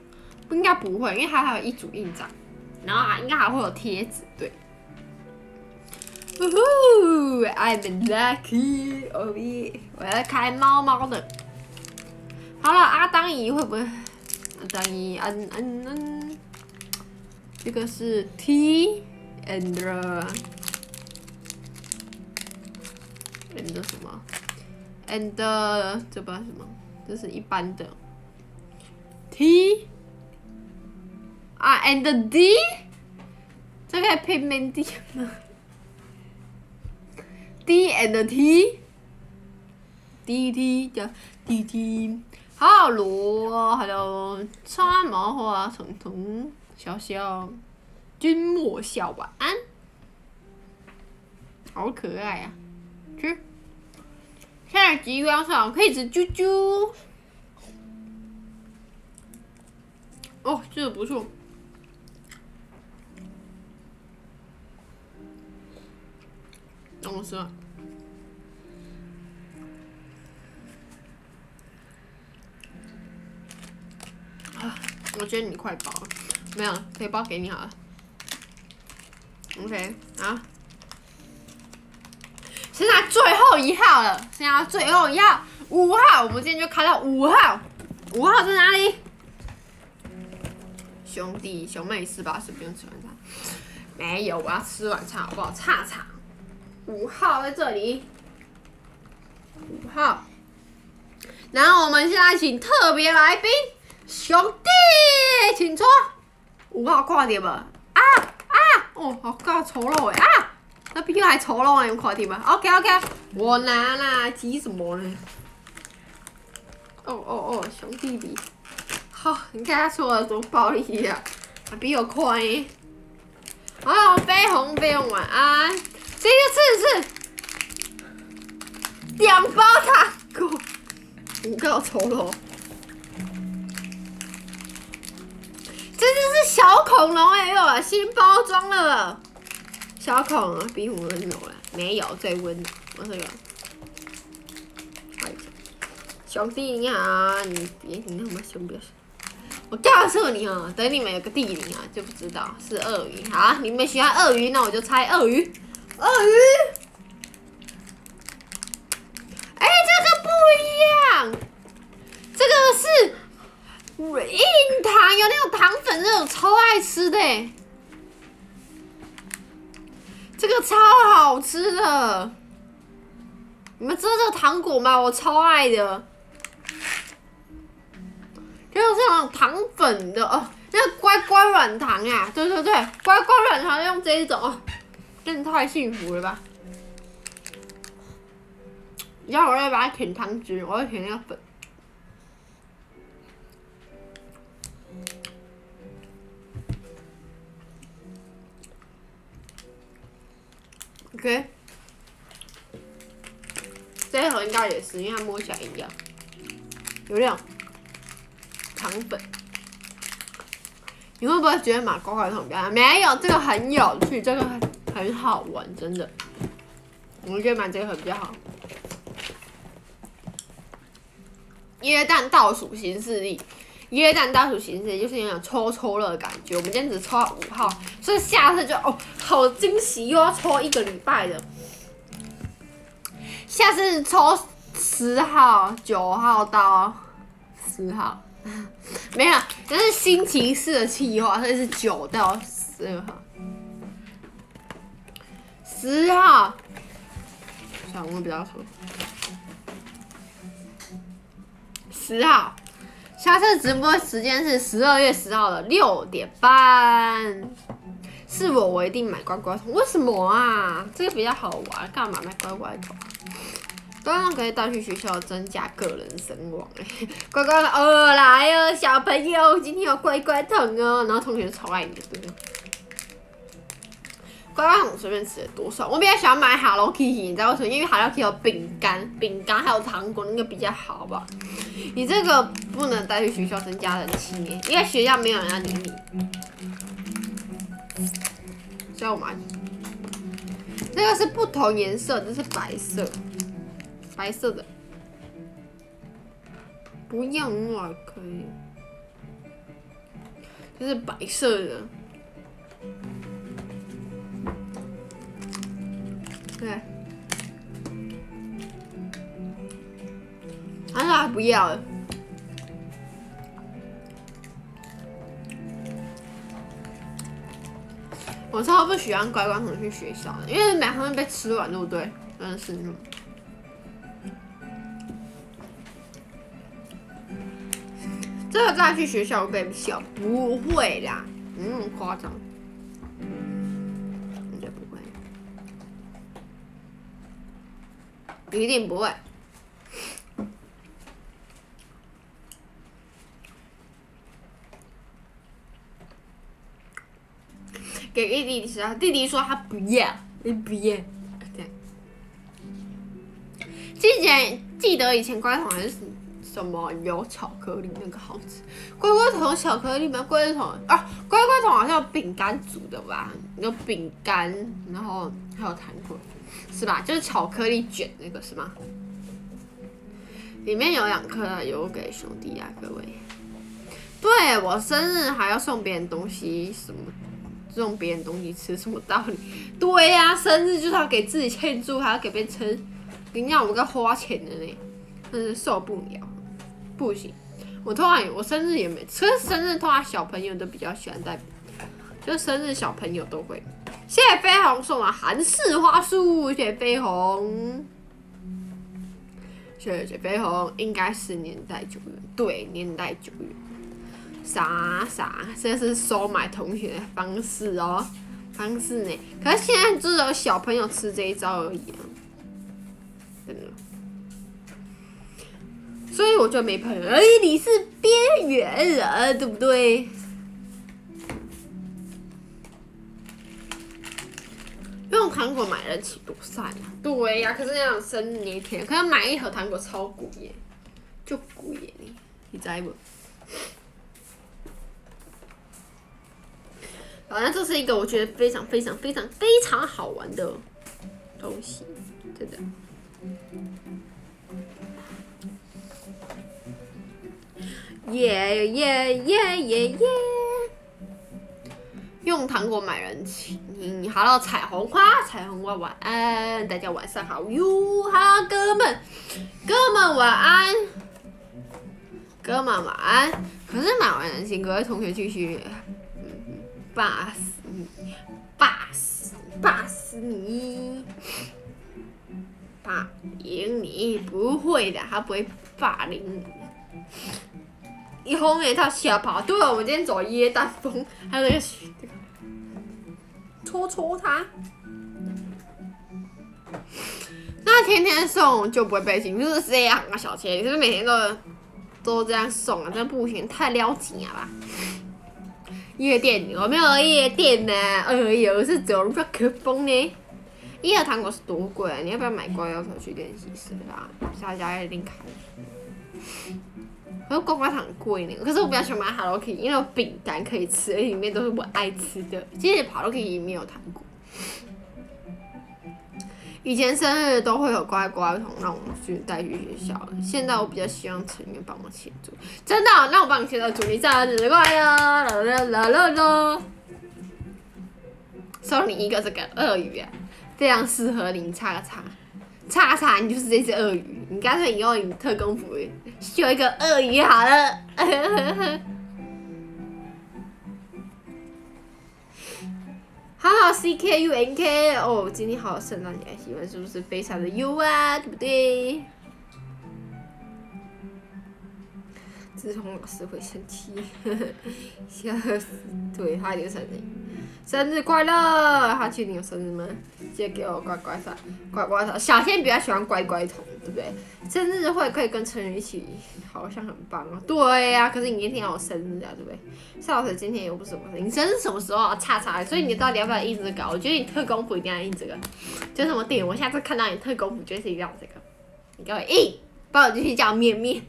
不应该不会，因为它还有一组印章，然后还应该还会有贴纸，对。呜呼，I'm lucky，哦耶！我要开猫猫的。好了，阿当姨会不会？阿当姨，嗯嗯嗯。这个是 T and and 什么？and 这不知道什么？这是一般的 T 啊，and D 这个配 Mandy 吗？D and T，D T 叫 D T，还有罗，还有穿毛花、彤彤、小小、君莫笑，晚安，好可爱啊！吃，现在极光上可以吃啾啾。哦，这个不错。等我说。啊，我觉得你快饱了，没有，可以包给你好了。OK，啊，现在最后一号了，现在最后一号，五号，我们今天就开到五号，五号在哪里？兄弟兄妹是吧？是不用吃晚餐？没有，我要吃晚餐，好不好？叉叉。五号在这里，五号。然后我们现在请特别来宾兄弟，请坐。五号快点吧！啊啊！哦，好尬丑陋哎啊！那比我还丑陋啊！你们快点吧。OK OK，我拿啦，急什么呢？哦哦哦，兄弟弟。好，你看他说的多暴力呀！还比我快。好，飞鸿飞鸿晚安。这个是是两包糖果，五个丑陋。这就是小恐龙哎呦，新包装了。小恐龙比我温柔了，没有最温柔，我这个。兄弟你好，你别你那么凶，不要我告诉你哦，等你们有个地名啊，就不知道是鳄鱼。好，你们喜欢鳄鱼，那我就猜鳄鱼。<laughs> 鳄鱼。哎，这个不一样，这个是硬糖，有那种糖粉，那种超爱吃的。这个超好吃的，你们知道这个糖果吗？我超爱的。就是这种糖粉的哦，那个乖乖软糖呀，对对对，乖乖软糖用这一种哦，真的太幸福了吧！然后我再把它舔糖汁，我要舔那个粉。OK，这一盒应该也是，因为它摸起来一样，有料。糖粉，你会不会觉得买乖乖桶比较没有，这个很有趣，这个很好玩，真的。我觉得买这个很比较好。椰蛋倒数新势力，椰蛋倒数新势力就是有种抽抽乐的感觉。我们今天只抽到五号，所以下次就哦，好惊喜，又要抽一个礼拜的。下次抽十号、九号到十号。没有，那是星期四的计划，所以是九到十二号。十号，算我比较熟。十号，下次直播时间是十二月十号的六点半。是我，我一定买乖乖桶。为什么啊？这个比较好玩，干嘛买乖乖桶？刚刚可以带去学校增加个人声望哎，乖乖哦来哦，小朋友今天有乖乖桶哦，然后同学超爱你，对不对？乖乖桶随便吃了多少，我比较喜欢买 Hello Kitty，你知道为什么？因为 Hello Kitty 有饼干、饼干还有糖果，那个比较好吧？你这个不能带去学校增加人气，因为学校没有人要理你。所以我买，这个是不同颜色，这是白色。白色的，不要啊，可以，这是白色的，对，还是不要？我超不喜欢乖乖桶去学校，因为每盒都被吃完，对不对？真的是那种。这个再去学校被笑，不会啦，没那么夸张，一定不会。给弟弟吃啊！弟弟说他不要，你不要。对。之前记得以前乖乖桶还是什么有巧克力那个好吃，乖乖桶巧克力吗？乖乖桶啊，乖乖桶好像有饼干煮的吧？有饼干，然后还有糖果，是吧？就是巧克力卷那个是吗？里面有两颗有给兄弟呀，各位。对我生日还要送别人东西什么？送别人东西吃什么道理？对呀，生日就是要给自己庆祝，还要给别人吃，你要我该花钱的呢，真是受不了，不行。我通常我生日也没，其实生日通常小朋友都比较喜欢带，就生日小朋友都会。谢谢飞鸿送了韩式花束，谢谢飞鸿，谢谢飞鸿，应该是年代久远，对，年代久远。啥啥，这是收买同学的方式哦，方式呢？可是现在只有小朋友吃这一招而已啊，真的。所以我就没朋友。哎，你是边缘人，对不对？用糖果买得起多善啊！对呀，可是那样生日那天，可是买一盒糖果超贵耶，就贵耶，你知不？反正这是一个我觉得非常非常非常非常好玩的东西，真的。耶耶耶耶耶！用糖果买人情，Hello 彩虹花，彩虹花晚安，大家晚上好哟，哈哥们，哥们晚安，哥们晚安。可是买完人情，各位同学继续。霸死你！霸死！霸死你！霸凌你？不会的，他不会霸凌你。一后面他吓跑，对了，我们今天走椰蛋风，还有那个戳戳他。那天天送就不会被请，就是这样啊，小千，你是不是每天都都这样送啊？这不行，太撩紧了吧？夜店，我没有夜店呢。哎呦，是走麦克风呢。一盒糖果是多贵啊？你要不要买乖乖糖去练习室啊？下家一定开。可是刮刮糖贵呢。可是我比较喜欢买 Hello Kitty，因为有饼干可以吃，里面都是我爱吃的。其实 Hello Kitty 没有糖果。以前生日都会有乖乖桶让我们去带去学校，现在我比较希望成员帮我庆祝。真的，那我帮你庆祝，祝你生日快乐！啦啦啦啦啦！送你一个这个鳄鱼啊，非常适合你，叉个叉，叉叉，你就是这只鳄鱼。你干脆以后你特工服绣一个鳄鱼好了。<laughs> 好好 C K U N K 哦，今天好圣诞节，喜欢是不是非常的优啊，对不对？志宏老师会生气，笑死！对，他有生日，生日快乐！他确定有生日吗？记得给我乖乖糖，乖乖糖。小天比较喜欢乖乖桶，对不对？生日会可以跟成员一起，好像很棒哦。对呀，可是你今天要我生日啊，对不对？夏老师今天又不是我生日，你生日什么时候啊？叉叉，所以你到底要不要印这个？我觉得你特工服一定要印这个，就什么点？我下次看到你特工服，绝对是要这个，你给我印，帮我继续叫面面。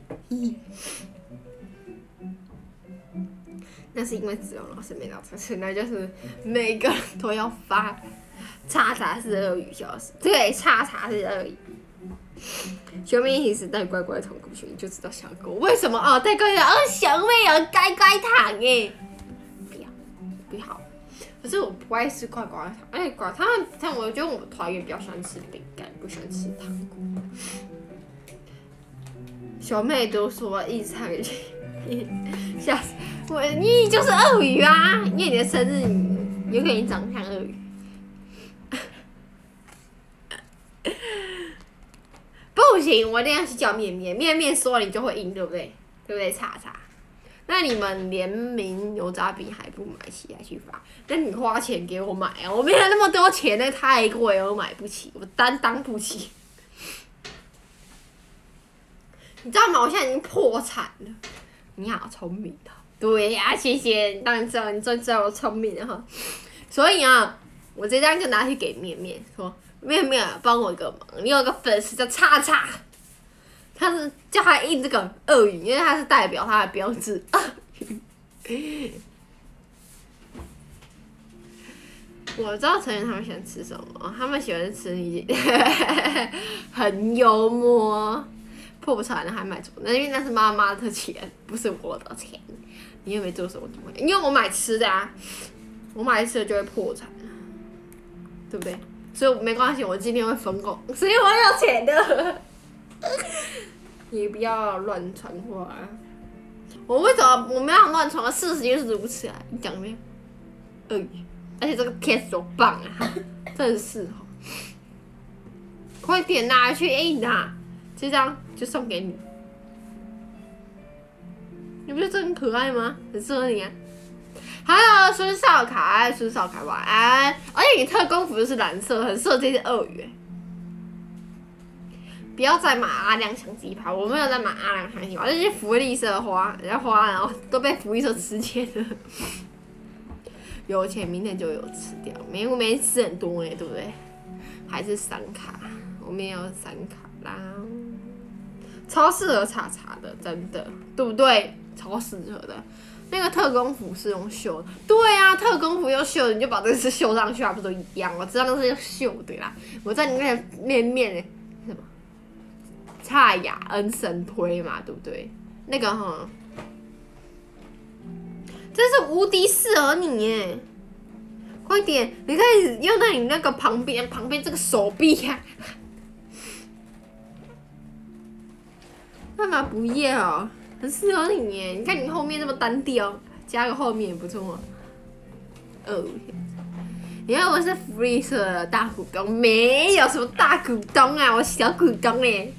那是因为子龙老师没到车，那就是每个人都要发。叉叉是鳄鱼消失，对，叉叉是鳄鱼。小妹一时带乖乖糖过去，你就知道小狗为什么哦，带乖乖，哦，小妹有乖乖糖哎，不要，不要。可是我不爱吃乖乖糖，哎，乖，他们，但我觉得我们团员比较喜欢吃饼干，不喜欢吃糖果。小妹都说一场，<laughs> 吓死。我你就是鳄鱼啊！因为你的生日，有可能长得像鳄鱼。<laughs> 不行，我一定要去叫面面，面面说了你就会赢，对不对？对不对？查查。那你们联名油炸饼还不买起来去发？那你花钱给我买啊！我没有那么多钱，那太贵，我买不起，我担当不起。<laughs> 你知道吗？我现在已经破产了。你好聪明的。对呀，谢谢。你当然知道，你最知道我聪明哈。所以啊，我这张就拿去给面面说：“面面，帮我个忙，你有个粉丝叫叉叉，他是叫他印这个鳄鱼，因为他是代表他的标志。<laughs> ”我知道成员他们喜欢吃什么，他们喜欢吃你，<laughs> 很幽默。破产了还买错，那因为那是妈妈的钱，不是我的钱。你又没做什么，因为我买吃的啊，我买吃的就会破产，对不对？所以没关系，我今天会分红，是因为我有钱的。<laughs> 你不要乱传话。啊我为什么我没有乱传？事实就是如此啊！你讲没？鳄鱼，而且这个 case 多棒啊！真是哦，<laughs> 快点拿去印啊！这张就送给你，你不觉得这很可爱吗？很适合你啊！Hello，孙少凯，孙少凯晚安。而且你特工服就是蓝色，很适合这只鳄鱼。不要再买阿亮相机拍，我没有在买阿亮相机拍，这些福利社花，人家花然后都被福利社吃钱了。有钱明天就有吃掉，没我没吃很多哎，对不对？还是闪卡，我没有闪卡啦。超适合查查的，真的，对不对？超适合的。那个特工服是用绣的，对啊，特工服用绣的，你就把这个是绣上去啊，不都一样？我知道那是用绣的啦。我在你那面面诶，什么？蔡雅恩神推嘛，对不对？那个哈，真是无敌适合你耶！快点，你可以用在你那个旁边，旁边这个手臂呀。<laughs> 干嘛不要？很适合你耶！你看你后面那么单调，加个后面也不错嘛。哦，你看我是福利社的大股东，没有什么大股东啊，我小股东嘞。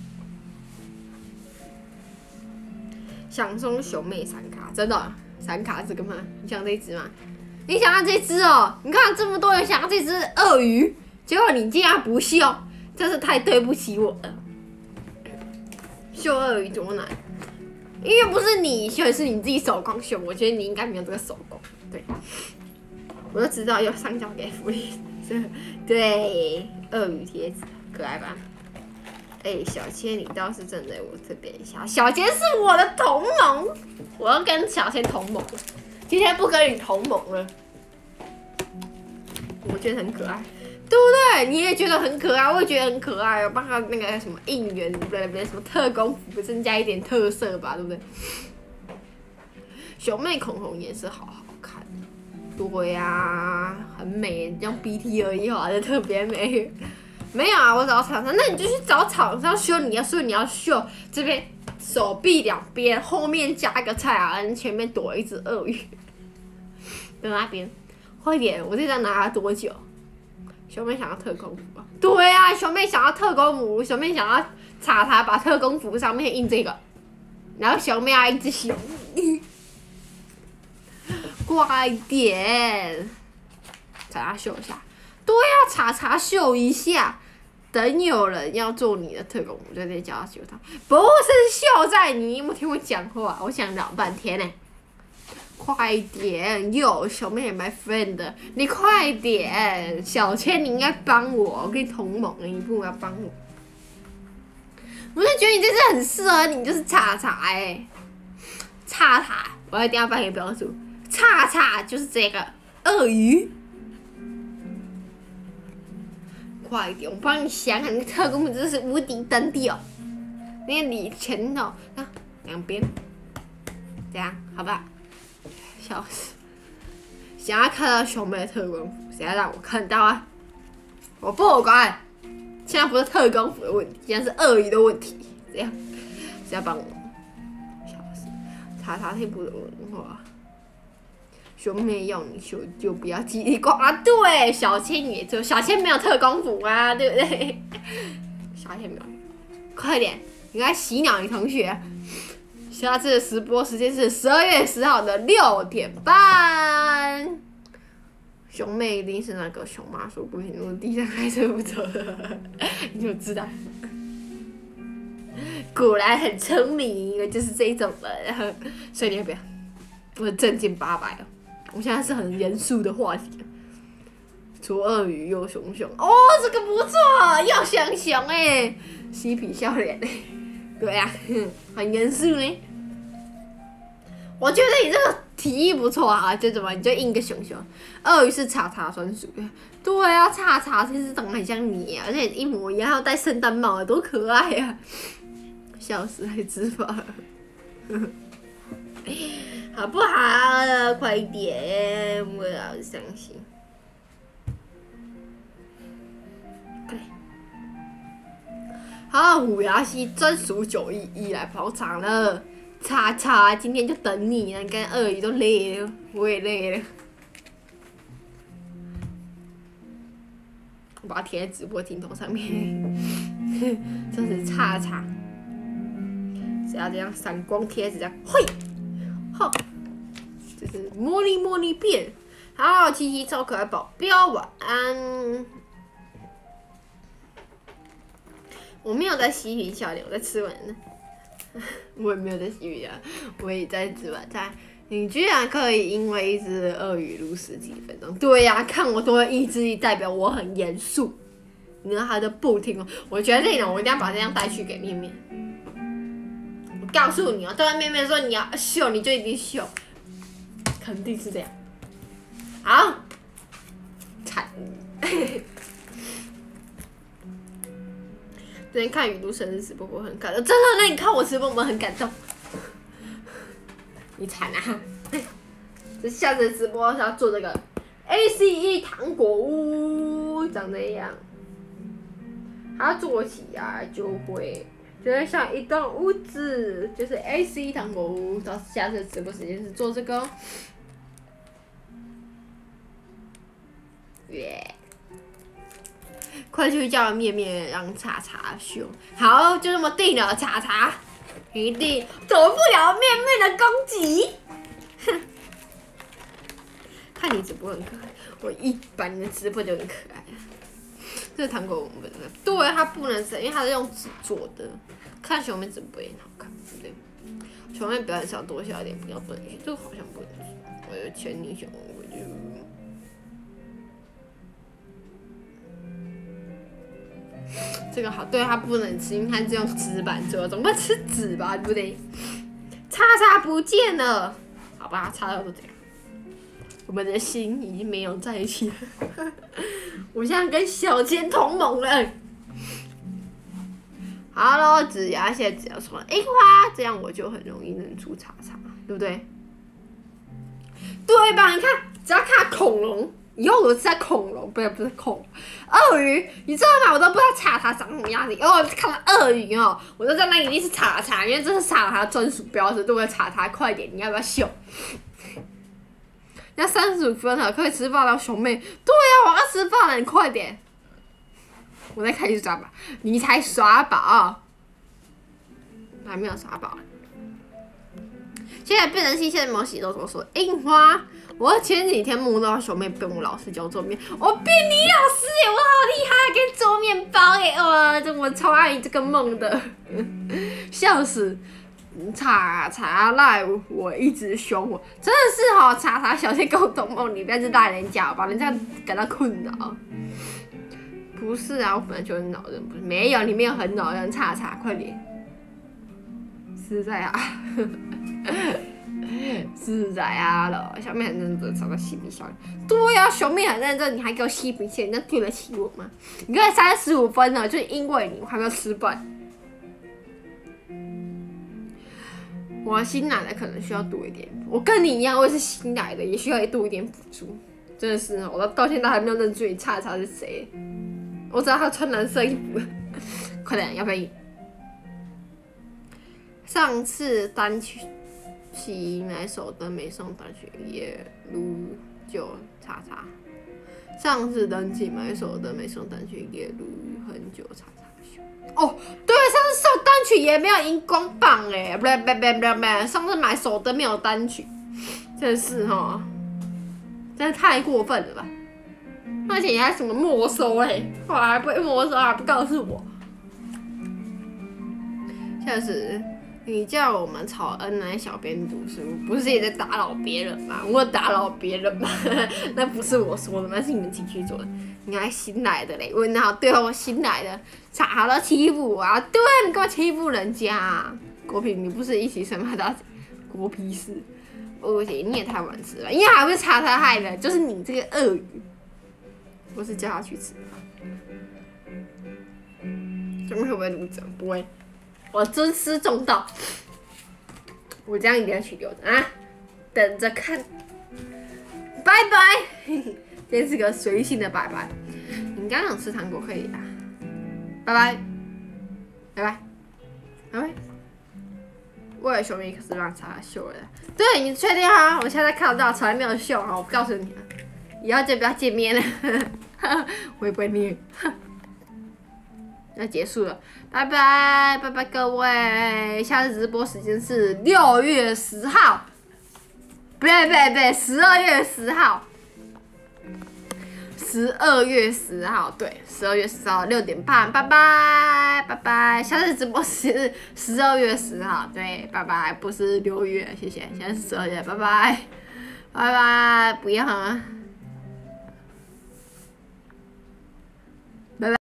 想送熊妹闪卡，真的闪卡这个吗？你想这只吗？你想要这只哦？你看这么多人想要这只鳄鱼，结果你竟然不秀，真是太对不起我了。秀鳄鱼多难，因为不是你绣，是你自己手工绣。我觉得你应该没有这个手工。对，我就知道要上交给福利。对，鳄鱼贴纸可爱吧？哎，小千，你倒是站在我这边一下。小千是我的同盟，我要跟小千同盟。今天不跟你同盟了，我觉得很可爱。对不对？你也觉得很可爱，我也觉得很可爱。我帮他那个什么应援，不对不对，什么特工服，增加一点特色吧，对不对？熊妹口红也是好好看，对呀，很美，用 BT 而已画的特别美。没有啊，我找厂商，那你就去找厂商修。你要修你要修这边手臂两边，后面加一个蔡雅恩，前面躲一只鳄鱼。在那边，快点！我这张拿了多久？熊妹想要特工服啊？对啊，熊妹想要特工服，熊妹想要查他把特工服上面印这个，然后熊妹要一只熊，<laughs> 快点，查查秀一下，对啊，查查秀一下，等有人要做你的特工服，就得叫他秀他，不是秀在你，有没有听我讲话？我想老半天呢。快点，有小妹 my friend，你快点，小千你应该帮我，我跟你同盟，你不要帮我。我就觉得你这次很适合你，就是叉叉哎，叉叉，我一定要发给标注，叉叉就是这个鳄鱼。快点，我帮你想想，你特工真是无敌登地哦。那你前头啊，两边，这样好吧？笑死！想要看到熊妹的特工服，谁要让我看到啊？我不管，现在不是特工服的问题，现在是鳄鱼的问题。这样，谁要帮我？笑死！查查内部的文化，熊妹要你秀就不要叽里呱啦。对，小千也就小千没有特工服啊，对不对？小千没有，快点，你来洗脑你同学。下次的直播时间是十二月十号的六点半。熊妹一定是那个熊妈说不行，我地上开车不走了，你就知道。果然很聪明，就是这种人。所以你要不要？我正经八百哦，我现在是很严肃的话题。左鳄鱼右熊熊，哦，这个不错，又熊熊哎，嬉皮笑脸哎，对呀，很严肃呢。我觉得你这个提议不错啊，就怎么你就印个熊熊，鳄鱼是叉叉专属。对啊，叉叉其实长得很像你啊，而且一模一样，还有戴圣诞帽，多可爱呀！笑死，还执法，好不好？快点，我要相信。好，虎牙是专属九一一来跑场了，叉叉，今天就等你了，跟鳄鱼都累了，我也累了。我把它贴在直播镜头上面，<laughs> 这是叉叉，只要这样闪光贴纸这样，嘿，好，就是模拟模拟变，好，七七超可爱保镖，晚安。我没有在嬉皮笑脸，我在吃晚餐。<laughs> 我也没有在嬉皮啊，我也在吃晚餐。你居然可以因为一只鳄鱼录十几分钟？对呀，看我多意志力，代表我很严肃。你知道他就不听哦。我决定了，我一定要把这样带去给面面。我告诉你哦，对面面说你要秀，你就一定秀，肯定是这样。好，惨。昨天看雨露生日直播，我很感动。真的，那你看我直播，我们很感动。你惨啊！这下次直播是要做这个 A C E 糖果屋，长这样。它做起来就会，就会像一栋屋子，就是 A C E 糖果屋。到下次直播时间是做这个。耶！快去叫面面让查查修。好，就这么定了，查查。一定躲不了面面的攻击，哼！<laughs> 看你直播很可爱，我一般的直播就很可爱。这糖果我们的，对，它不能吃，因为它是用纸做的。看熊妹直播也很好看，对不对？熊妹表演上多笑一点，不要笨些。这个好像不能吃，我有千里熊，这个好，对它不能吃，因为它是用纸板做，总不能吃纸吧，对不对？叉叉不见了，好吧，叉叉都这样。我们的心已经没有在一起了，我现在跟小千同盟了。好了，指牙现在只要说樱花，这样我就很容易认出叉叉，对不对？对吧？你看，只要看恐龙。以后我是在恐龙，不是不是恐鳄鱼，你知道吗？我都不知道查查长什么样子。然后看到鳄鱼哦，我就知道那一定是查查，因为这是查查专属标志。对不对？查查，快点，你要不要秀？要三十五分了，可以吃饭了，熊妹。对呀，我要吃饭了，你快点。我在开始刷宝，你才刷宝，还没有刷宝。现在变成新鲜的毛洗都怎么说？樱花。我前几天梦到小妹被我老师教做面，我变你老师耶！我好厉害，跟做面包耶！哇，这我超爱这个梦的，<laughs> 笑死！查查赖我一直凶我，真的是哈！查查小心沟通梦，你不要是大人家，把人家感到困扰。不是啊，我本来就很恼人，不是？没有，你没有很恼人，查查快点，实在啊。自在啊了，小妹很认真，找个嬉皮笑脸。对呀，小妹很认真，你还给我嬉皮笑脸，那对得起我吗？你看三十五分了，就因为你，我还没有失败。我新来的可能需要多一点，我跟你一样，我也是新来的，也需要多一点辅助。真的是，我到现在还没有认出你叉叉是谁。我知道他穿蓝色衣服，<laughs> 快点，要不要？上次单曲。七买手灯没送单曲也撸就叉叉，上次登记买手灯没送单曲也撸很久叉叉哦，对，上次送单曲也没有荧光棒哎，不不不不不，上次买手灯没有单曲，真是哈，真的太过分了吧？而且你还什么没收哎？我还不没收，还不告诉我。就是你叫我们吵恩来小编读书，不是也在打扰别人吗？我打扰别人吗？那不是我说的，那是你们情绪做的。你还新来的嘞？问号，对啊，我新来的，查到欺负我啊？对啊，你干嘛欺负人家啊？国平，你不是一起生吗？他国屁事。不行，你也太晚吃了，因为还不是查他害的，就是你这个鳄鱼。我是叫他去吃。这边会不会录着？不会，我尊师重道。我这样一定要去留着啊！等着看。拜拜。<laughs> 今天是个随性的拜拜。你刚想吃糖果可以啊。拜拜。拜拜。拜拜。为了熊咪可是让他秀的。对，你确定哈？我现在看得到，从来没有秀哈。我告诉你，以后就不要见面了。<laughs> 我也不会念？<laughs> 要结束了，拜拜拜拜各位，下次直播时间是六月十号，不对不对不对，十二月十号，十二月十号对，十二月十号六点半，拜拜拜拜，下次直播是十二月十号，对，拜拜，不是六月，谢谢，现在是十二月，拜拜。拜拜，不要啊。